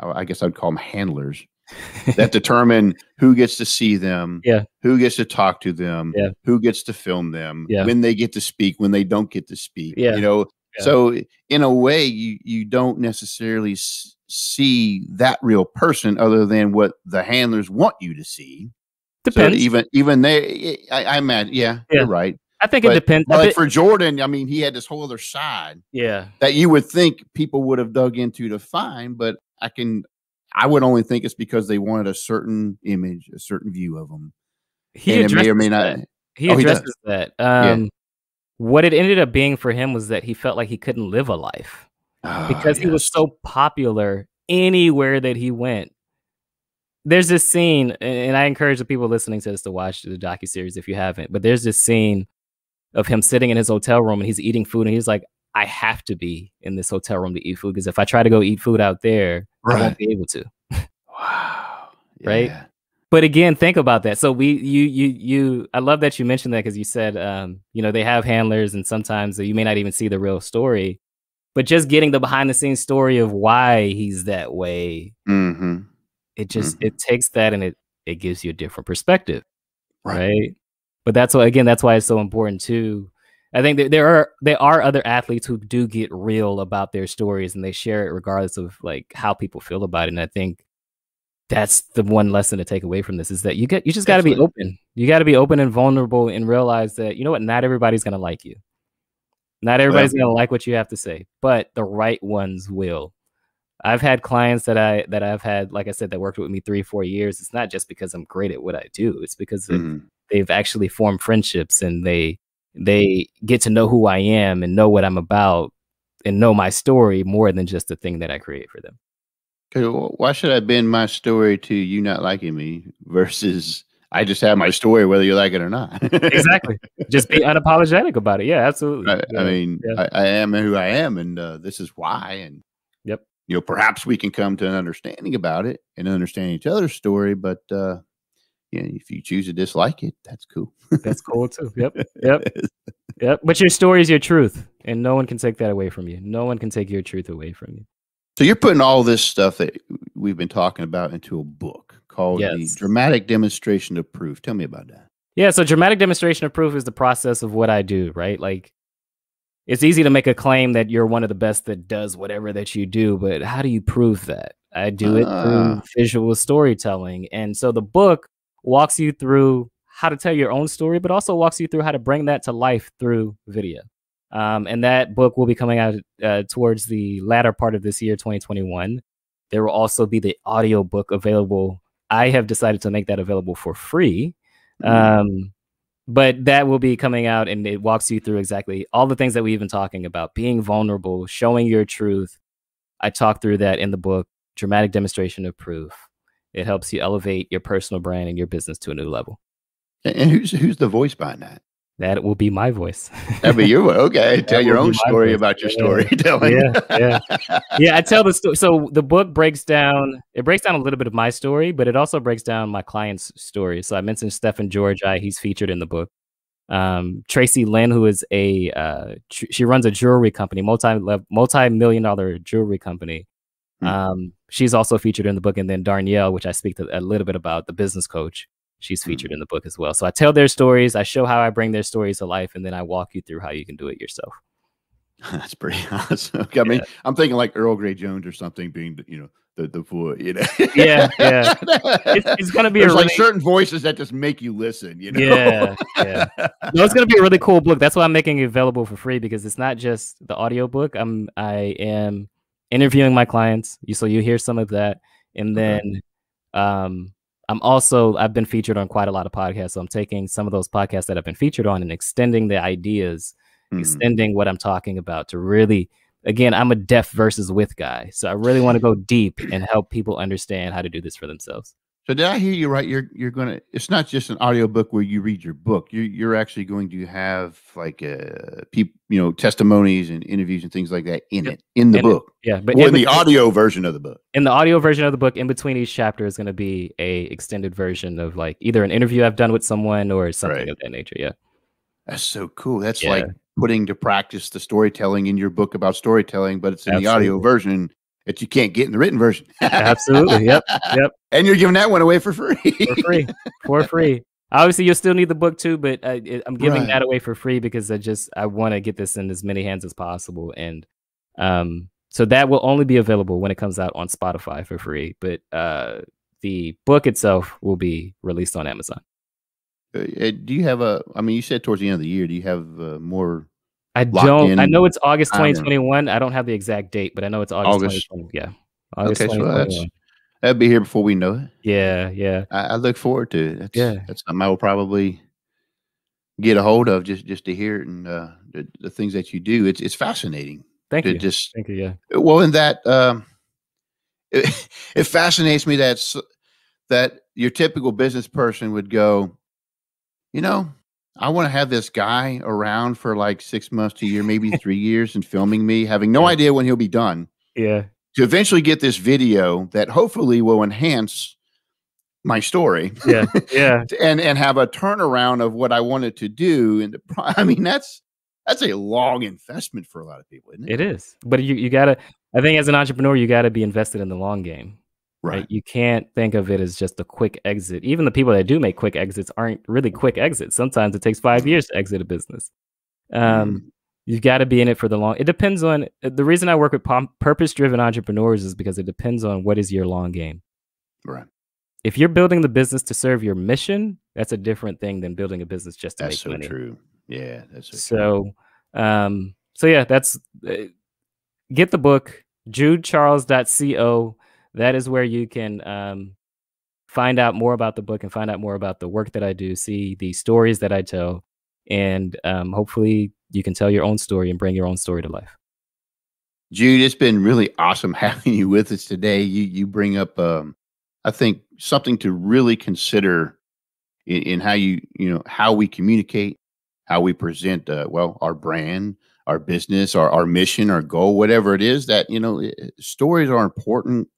I guess I'd call them handlers that determine who gets to see them, Yeah. who gets to talk to them, Yeah. who gets to film them, Yeah. when they get to speak, when they don't get to speak. Yeah. You know, Yeah. so in a way, you you don't necessarily s- see that real person other than what the handlers want you to see. So Depends. even even they, eh, I, I imagine, yeah, Yeah. you're right. I think But, it depends. but for Jordan, I mean, he had this whole other side yeah. that you would think people would have dug into to find, but I can, I would only think it's because they wanted a certain image, a certain view of them, He and may or addresses may not. that. He Oh, he that. Um, What it ended up being for him was that he felt like he couldn't live a life Ah, because he was so popular anywhere that he went. There's this scene, and and I encourage the people listening to this to watch the docu series if you haven't. But there's this scene of him sitting in his hotel room and he's eating food, and he's like, "I have to be in this hotel room to eat food because if I try to go eat food out there, I won't be able to." Wow. Right? Yeah. but again think about that so we you you you i love that you mentioned that because you said um you know they have handlers and sometimes you may not even see the real story but just getting the behind the scenes story of why he's that way Mm-hmm. it just Mhm. it takes that and it it gives you a different perspective Right. right, but that's why again that's why it's so important too i think that there are there are other athletes who do get real about their stories and they share it regardless of like how people feel about it and i think that's the one lesson to take away from this is that you get you just got to be open. You got to be open and vulnerable and realize that you know what not everybody's going to like you. Not everybody's going to like what you have to say but the right ones will. I've had clients that i that i've had like i said that worked with me three four years. It's not just because i'm great at what i do. It's because Mhm. they've actually formed friendships and they they get to know who I am and know what I'm about and know my story more than just the thing that I create for them. Why should I bend my story to you not liking me versus I just have my story whether you like it or not? Exactly. just be unapologetic about it. Yeah, absolutely. I, Yeah. I mean, yeah. I, I am who I am, and uh, this is why. And Yep. you know, perhaps we can come to an understanding about it and understand each other's story. But uh, yeah, if you choose to dislike it, that's cool. that's cool too. Yep. Yep. Yep. But your story is your truth, and no one can take that away from you. No one can take your truth away from you. So you're putting all this stuff that we've been talking about into a book called Yes. the Dramatic Demonstration of Proof. Tell me about that. Yeah, so dramatic demonstration of proof is the process of what I do, right? Like it's easy to make a claim that you're one of the best that does whatever that you do, but how do you prove that? I do it Ah. through visual storytelling. And so the book walks you through how to tell your own story, but also walks you through how to bring that to life through video. Um, and that book will be coming out uh, towards the latter part of this year, 2021. There will also be the audio book available. I have decided to make that available for free. Mm-hmm. Um, but that will be coming out and it walks you through exactly all the things that we've been talking about being vulnerable, showing your truth. I talk through that in the book, Dramatic Demonstration of Proof. It helps you elevate your personal brand and your business to a new level. And who's who's the voice behind that? That will be my voice. That'd be your okay. Tell your own story voice. about your storytelling. Yeah, yeah, yeah. I tell the story. So the book breaks down. It breaks down a little bit of my story, but it also breaks down my client's story. So I mentioned Stefan Georgi. He's featured in the book. Um, Tracy Lynn, who is a uh, tr- she runs a jewelry company, multi multi million dollar jewelry company. Hmm. Um, she's also featured in the book, and then Darnielle, which I speak to a little bit about, the business coach she's hmm. featured in the book as well. So I tell their stories, I show how I bring their stories to life, and then I walk you through how you can do it yourself. That's pretty awesome. I mean, yeah. I'm thinking like Earl Grey Jones or something being, you know, the the voice, you know. yeah, yeah. It's, it's gonna be There's really... like certain voices that just make you listen, you know. Yeah, yeah. No, it's gonna be a really cool book. That's why I'm making it available for free because it's not just the audio book. I'm I am interviewing my clients. You so you hear some of that, and then um I'm also I've been featured on quite a lot of podcasts, so I'm taking some of those podcasts that I've been featured on and extending the ideas, mm. extending what I'm talking about to really again, I'm a deaf versus with guy. So I really want to go deep and help people understand how to do this for themselves. So did I hear you right? You're you're gonna. It's not just an audio book where you read your book. You're you're actually going to have like uh people, you know, testimonies and interviews and things like that in it in the in book. It, yeah, but in, in the audio version of the book. In the audio version of the book, in between each chapter is going to be a extended version of like either an interview I've done with someone or something right. of that nature. Yeah, that's so cool. That's yeah. like putting to practice the storytelling in your book about storytelling, but it's in Absolutely. the audio version that you can't get in the written version. Absolutely. Yep. Yep. And you're giving that one away for free. for free. For free. Obviously, you'll still need the book too, but I, am giving right. that away for free because I just I want to get this in as many hands as possible, and um, so that will only be available when it comes out on Spotify for free. But uh, the book itself will be released on Amazon. Uh, do you have a? I mean, you said towards the end of the year. Do you have uh, more I don't. I know it's August 2021. I don't have the exact date, but I know it's August. August. 2020. Yeah. August okay, so that's that'll be here before we know it. Yeah, yeah. I, I look forward to it. That's, yeah, that's something I will probably get a hold of just just to hear it and uh, the, the things that you do. It's it's fascinating. Thank you. Just thank you. Yeah. Well, in that, um, it, it fascinates me that that your typical business person would go, you know, I want to have this guy around for like six months to a year, maybe three years, and filming me, having no idea when he'll be done. Yeah. To eventually get this video that hopefully will enhance my story. Yeah. Yeah. and and have a turnaround of what I wanted to do. And I mean, that's that's a long investment for a lot of people, isn't it? It is. But you, you gotta I think as an entrepreneur, you gotta be invested in the long game. Right. right. You can't think of it as just a quick exit. Even the people that do make quick exits aren't really quick exits. Sometimes it takes five years to exit a business. Um, mm. You've got to be in it for the long. It depends on uh, the reason I work with purpose-driven entrepreneurs is because it depends on what is your long game. Right. If you're building the business to serve your mission, that's a different thing than building a business just to that's make so money. True. Yeah, that's so, so true. Um, so yeah, that's uh, get the book judecharles.co that is where you can um, find out more about the book and find out more about the work that I do, see the stories that I tell, and um, hopefully you can tell your own story and bring your own story to life. Jude, it's been really awesome having you with us today. You you bring up, um, I think, something to really consider in, in, how you you know how we communicate, how we present, uh, well, our brand, our business, our our mission, our goal, whatever it is. That you know, stories are important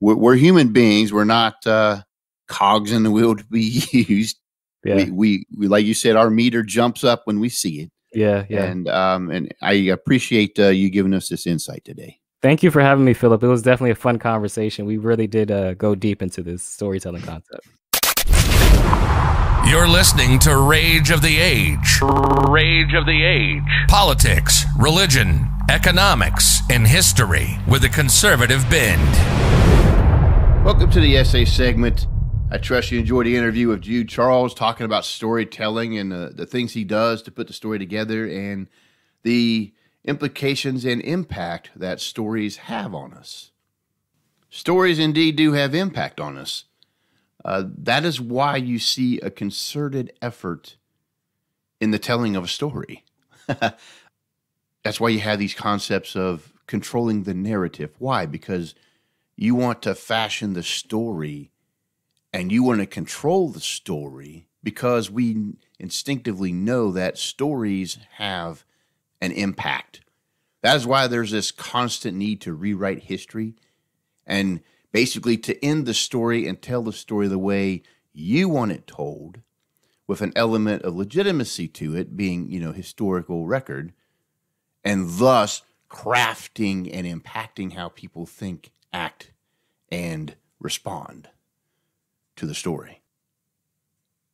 we're, we're human beings. We're not uh, cogs in the wheel to be used. Yeah. We, we, we, like you said, our meter jumps up when we see it. Yeah, yeah. And um, and I appreciate uh, you giving us this insight today. Thank you for having me, Philip. It was definitely a fun conversation. We really did uh, go deep into this storytelling concept. You're listening to Rage of the Age. Rage of the Age. Politics, religion, economics, and history with a conservative bend. Welcome to the essay segment. I trust you enjoyed the interview with Jude Charles talking about storytelling and the things he does to put the story together and the implications and impact that stories have on us. Stories indeed do have impact on us. Uh, that is why you see a concerted effort in the telling of a story. That's why you have these concepts of controlling the narrative. Why? Because you want to fashion the story and you want to control the story because we instinctively know that stories have an impact. That is why there's this constant need to rewrite history and basically to end the story and tell the story the way you want it told with an element of legitimacy to it being, you know, historical record and thus crafting and impacting how people think, act, and respond to the story.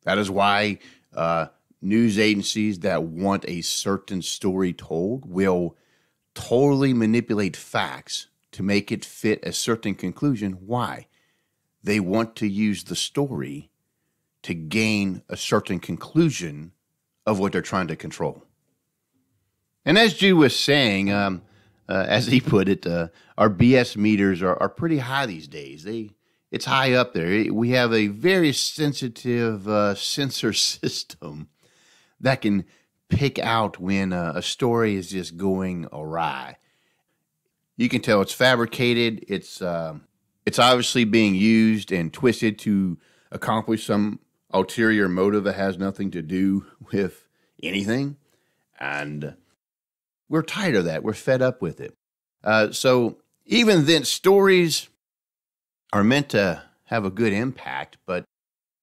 That is why uh, news agencies that want a certain story told will totally manipulate facts to make it fit a certain conclusion. Why? They want to use the story to gain a certain conclusion of what they're trying to control. And as Jude was saying, um, uh, as he put it, uh, our BS meters are, are pretty high these days. They it's high up there. We have a very sensitive uh, sensor system that can pick out when a story is just going awry. You can tell it's fabricated. It's um, it's obviously being used and twisted to accomplish some ulterior motive that has nothing to do with anything, and we're tired of that. We're fed up with it. Uh, so even then, stories are meant to have a good impact, but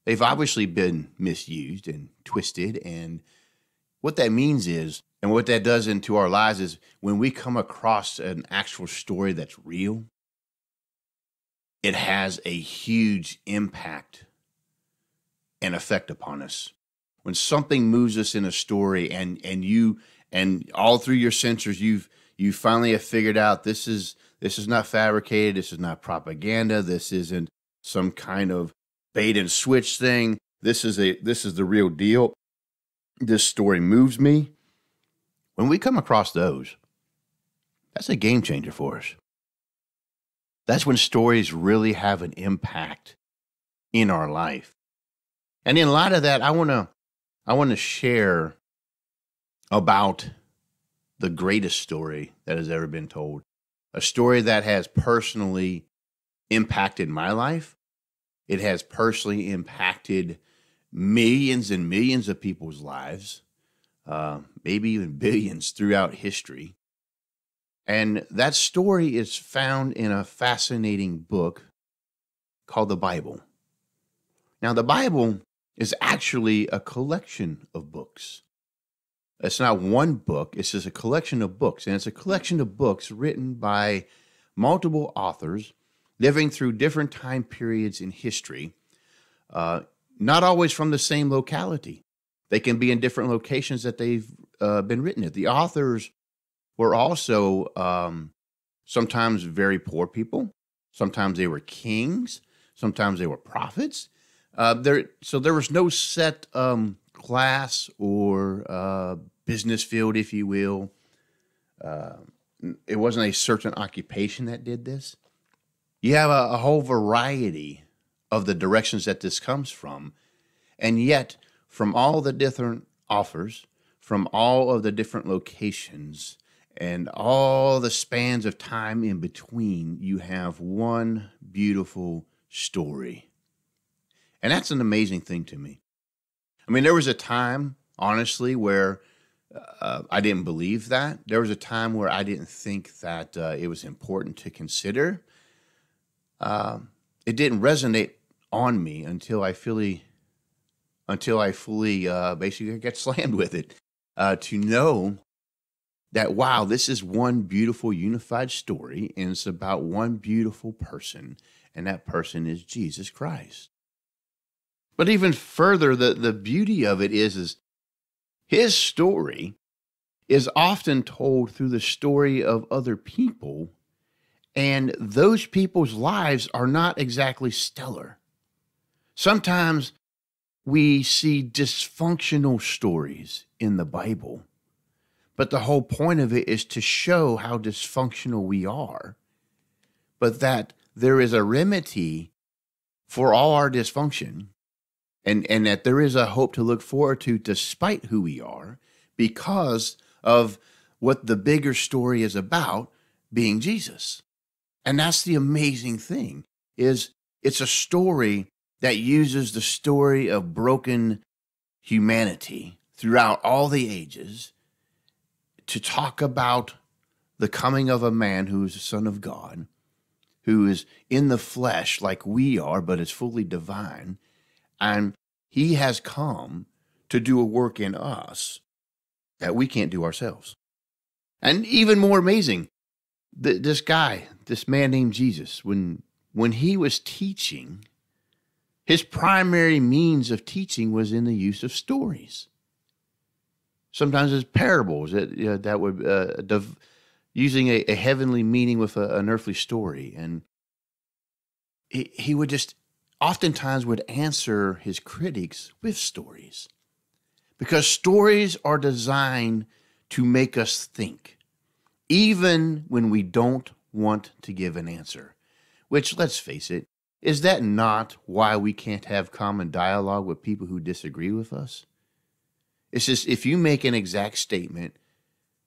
they've obviously been misused and twisted. And what that means is, and what that does into our lives is when we come across an actual story that's real, it has a huge impact and effect upon us. When something moves us in a story and and you and all through your sensors you've you finally have figured out this is this is not fabricated, this is not propaganda, this isn't some kind of bait and switch thing. This is a this is the real deal. This story moves me. When we come across those, that's a game changer for us. That's when stories really have an impact in our life. And in light of that, I want to I want to share about the greatest story that has ever been told. A story that has personally impacted my life. It has personally impacted millions and millions of people's lives, uh, maybe even billions throughout history. And that story is found in a fascinating book called the Bible. Now, the Bible is actually a collection of books. It's not one book, it's just a collection of books. And it's a collection of books written by multiple authors living through different time periods in history, uh, not always from the same locality. They can be in different locations that they've uh, been written at. The authors were also um, sometimes very poor people, sometimes they were kings, sometimes they were prophets. Uh, there, so there was no set um, class or uh, business field, if you will. Uh, it wasn't a certain occupation that did this. You have a, a whole variety of the directions that this comes from. And yet, from all the different offers, from all of the different locations, and all the spans of time in between, you have one beautiful story. And that's an amazing thing to me. I mean, there was a time, honestly, where uh, I didn't believe that. There was a time where I didn't think that uh, it was important to consider um, it didn't resonate on me until I fully, until I fully uh, basically get slammed with it. Uh, to know that wow, this is one beautiful unified story, and it's about one beautiful person, and that person is Jesus Christ. But even further, the, the beauty of it is, is his story is often told through the story of other people and those people's lives are not exactly stellar. Sometimes we see dysfunctional stories in the Bible, but the whole point of it is to show how dysfunctional we are, but that there is a remedy for all our dysfunction and and that there is a hope to look forward to despite who we are because of what the bigger story is about being Jesus. And that's the amazing thing is it's a story that uses the story of broken humanity throughout all the ages to talk about the coming of a man who is the son of God, who is in the flesh like we are, but is fully divine. And he has come to do a work in us that we can't do ourselves. And even more amazing, th- this guy, this man named Jesus, when when he was teaching, his primary means of teaching was in the use of stories. Sometimes it's parables that you know, that would uh, div- using a, a, heavenly meaning with a, an earthly story, and he, he would just oftentimes would answer his critics with stories because stories are designed to make us think, even when we don't want to give an answer. Which, let's face it, is that not why we can't have common dialogue with people who disagree with us? It's just if you make an exact statement,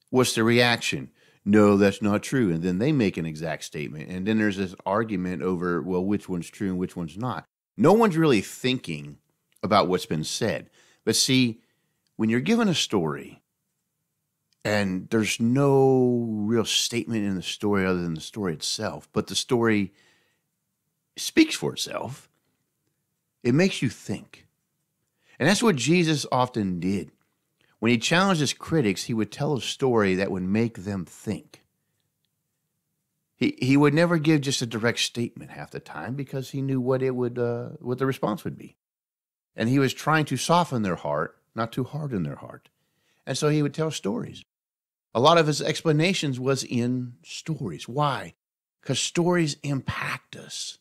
what's the reaction? No, that's not true. And then they make an exact statement. And then there's this argument over, well, which one's true and which one's not. No one's really thinking about what's been said. But see, when you're given a story and there's no real statement in the story other than the story itself, but the story speaks for itself, it makes you think. And that's what Jesus often did. When he challenged his critics, he would tell a story that would make them think. He, he would never give just a direct statement half the time because he knew what it would uh, what the response would be. And he was trying to soften their heart, not to harden their heart. And so he would tell stories. A lot of his explanations was in stories. Why? Because stories impact us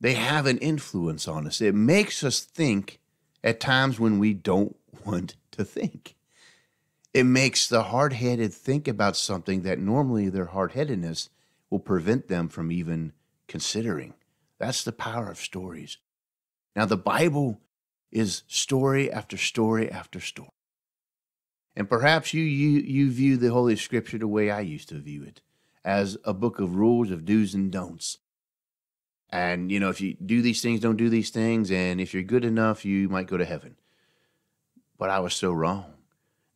they have an influence on us. It makes us think at times when we don't want to think. It makes the hard headed think about something that normally their hard headedness will prevent them from even considering. That's the power of stories. Now, the Bible is story after story after story. And perhaps you, you, you view the Holy Scripture the way I used to view it as a book of rules of do's and don'ts. And, you know, if you do these things, don't do these things. And if you're good enough, you might go to heaven. But I was so wrong.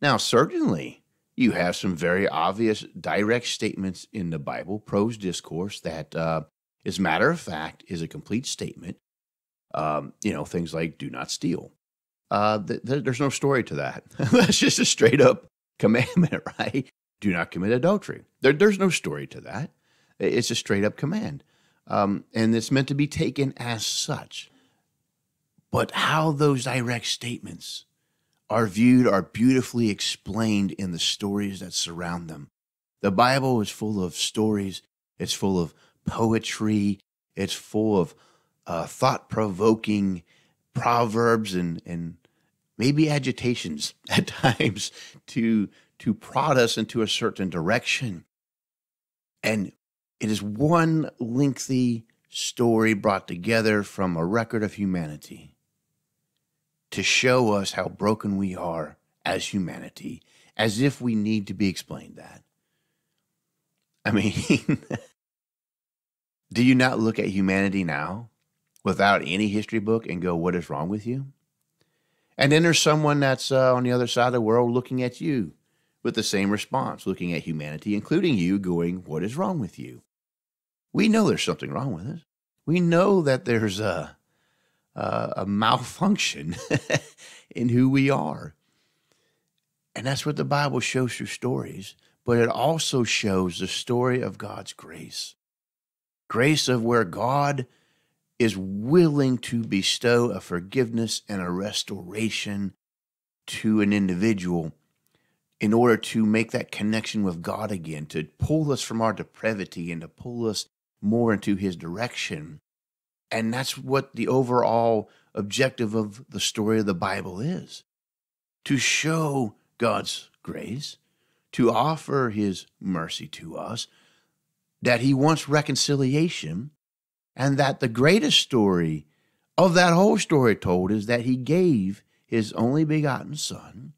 Now, certainly, you have some very obvious direct statements in the Bible, prose discourse, that, uh, as a matter of fact, is a complete statement. Um, you know, things like do not steal. Uh, th- th- there's no story to that. That's just a straight up commandment, right? Do not commit adultery. There, there's no story to that. It's a straight up command. Um, and it's meant to be taken as such. But how those direct statements are viewed are beautifully explained in the stories that surround them. The Bible is full of stories, it's full of poetry, it's full of uh, thought provoking proverbs and, and maybe agitations at times to, to prod us into a certain direction. And it is one lengthy story brought together from a record of humanity to show us how broken we are as humanity, as if we need to be explained that. I mean, do you not look at humanity now without any history book and go, What is wrong with you? And then there's someone that's uh, on the other side of the world looking at you with the same response, looking at humanity, including you, going, What is wrong with you? we know there's something wrong with us. We know that there's a, a, a malfunction in who we are. And that's what the Bible shows through stories, but it also shows the story of God's grace. Grace of where God is willing to bestow a forgiveness and a restoration to an individual in order to make that connection with God again, to pull us from our depravity and to pull us more into his direction. And that's what the overall objective of the story of the Bible is to show God's grace, to offer his mercy to us, that he wants reconciliation, and that the greatest story of that whole story told is that he gave his only begotten Son,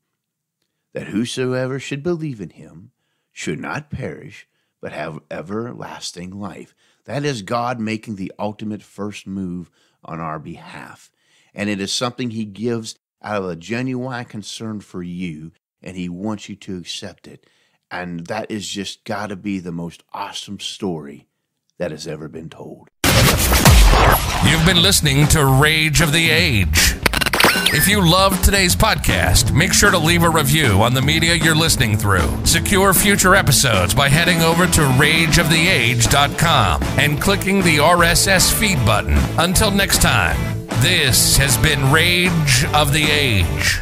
that whosoever should believe in him should not perish, but have everlasting life. That is God making the ultimate first move on our behalf. And it is something He gives out of a genuine concern for you, and He wants you to accept it. And that is just got to be the most awesome story that has ever been told. You've been listening to Rage of the Age. If you loved today's podcast, make sure to leave a review on the media you're listening through. Secure future episodes by heading over to rageoftheage.com and clicking the RSS feed button. Until next time, this has been Rage of the Age.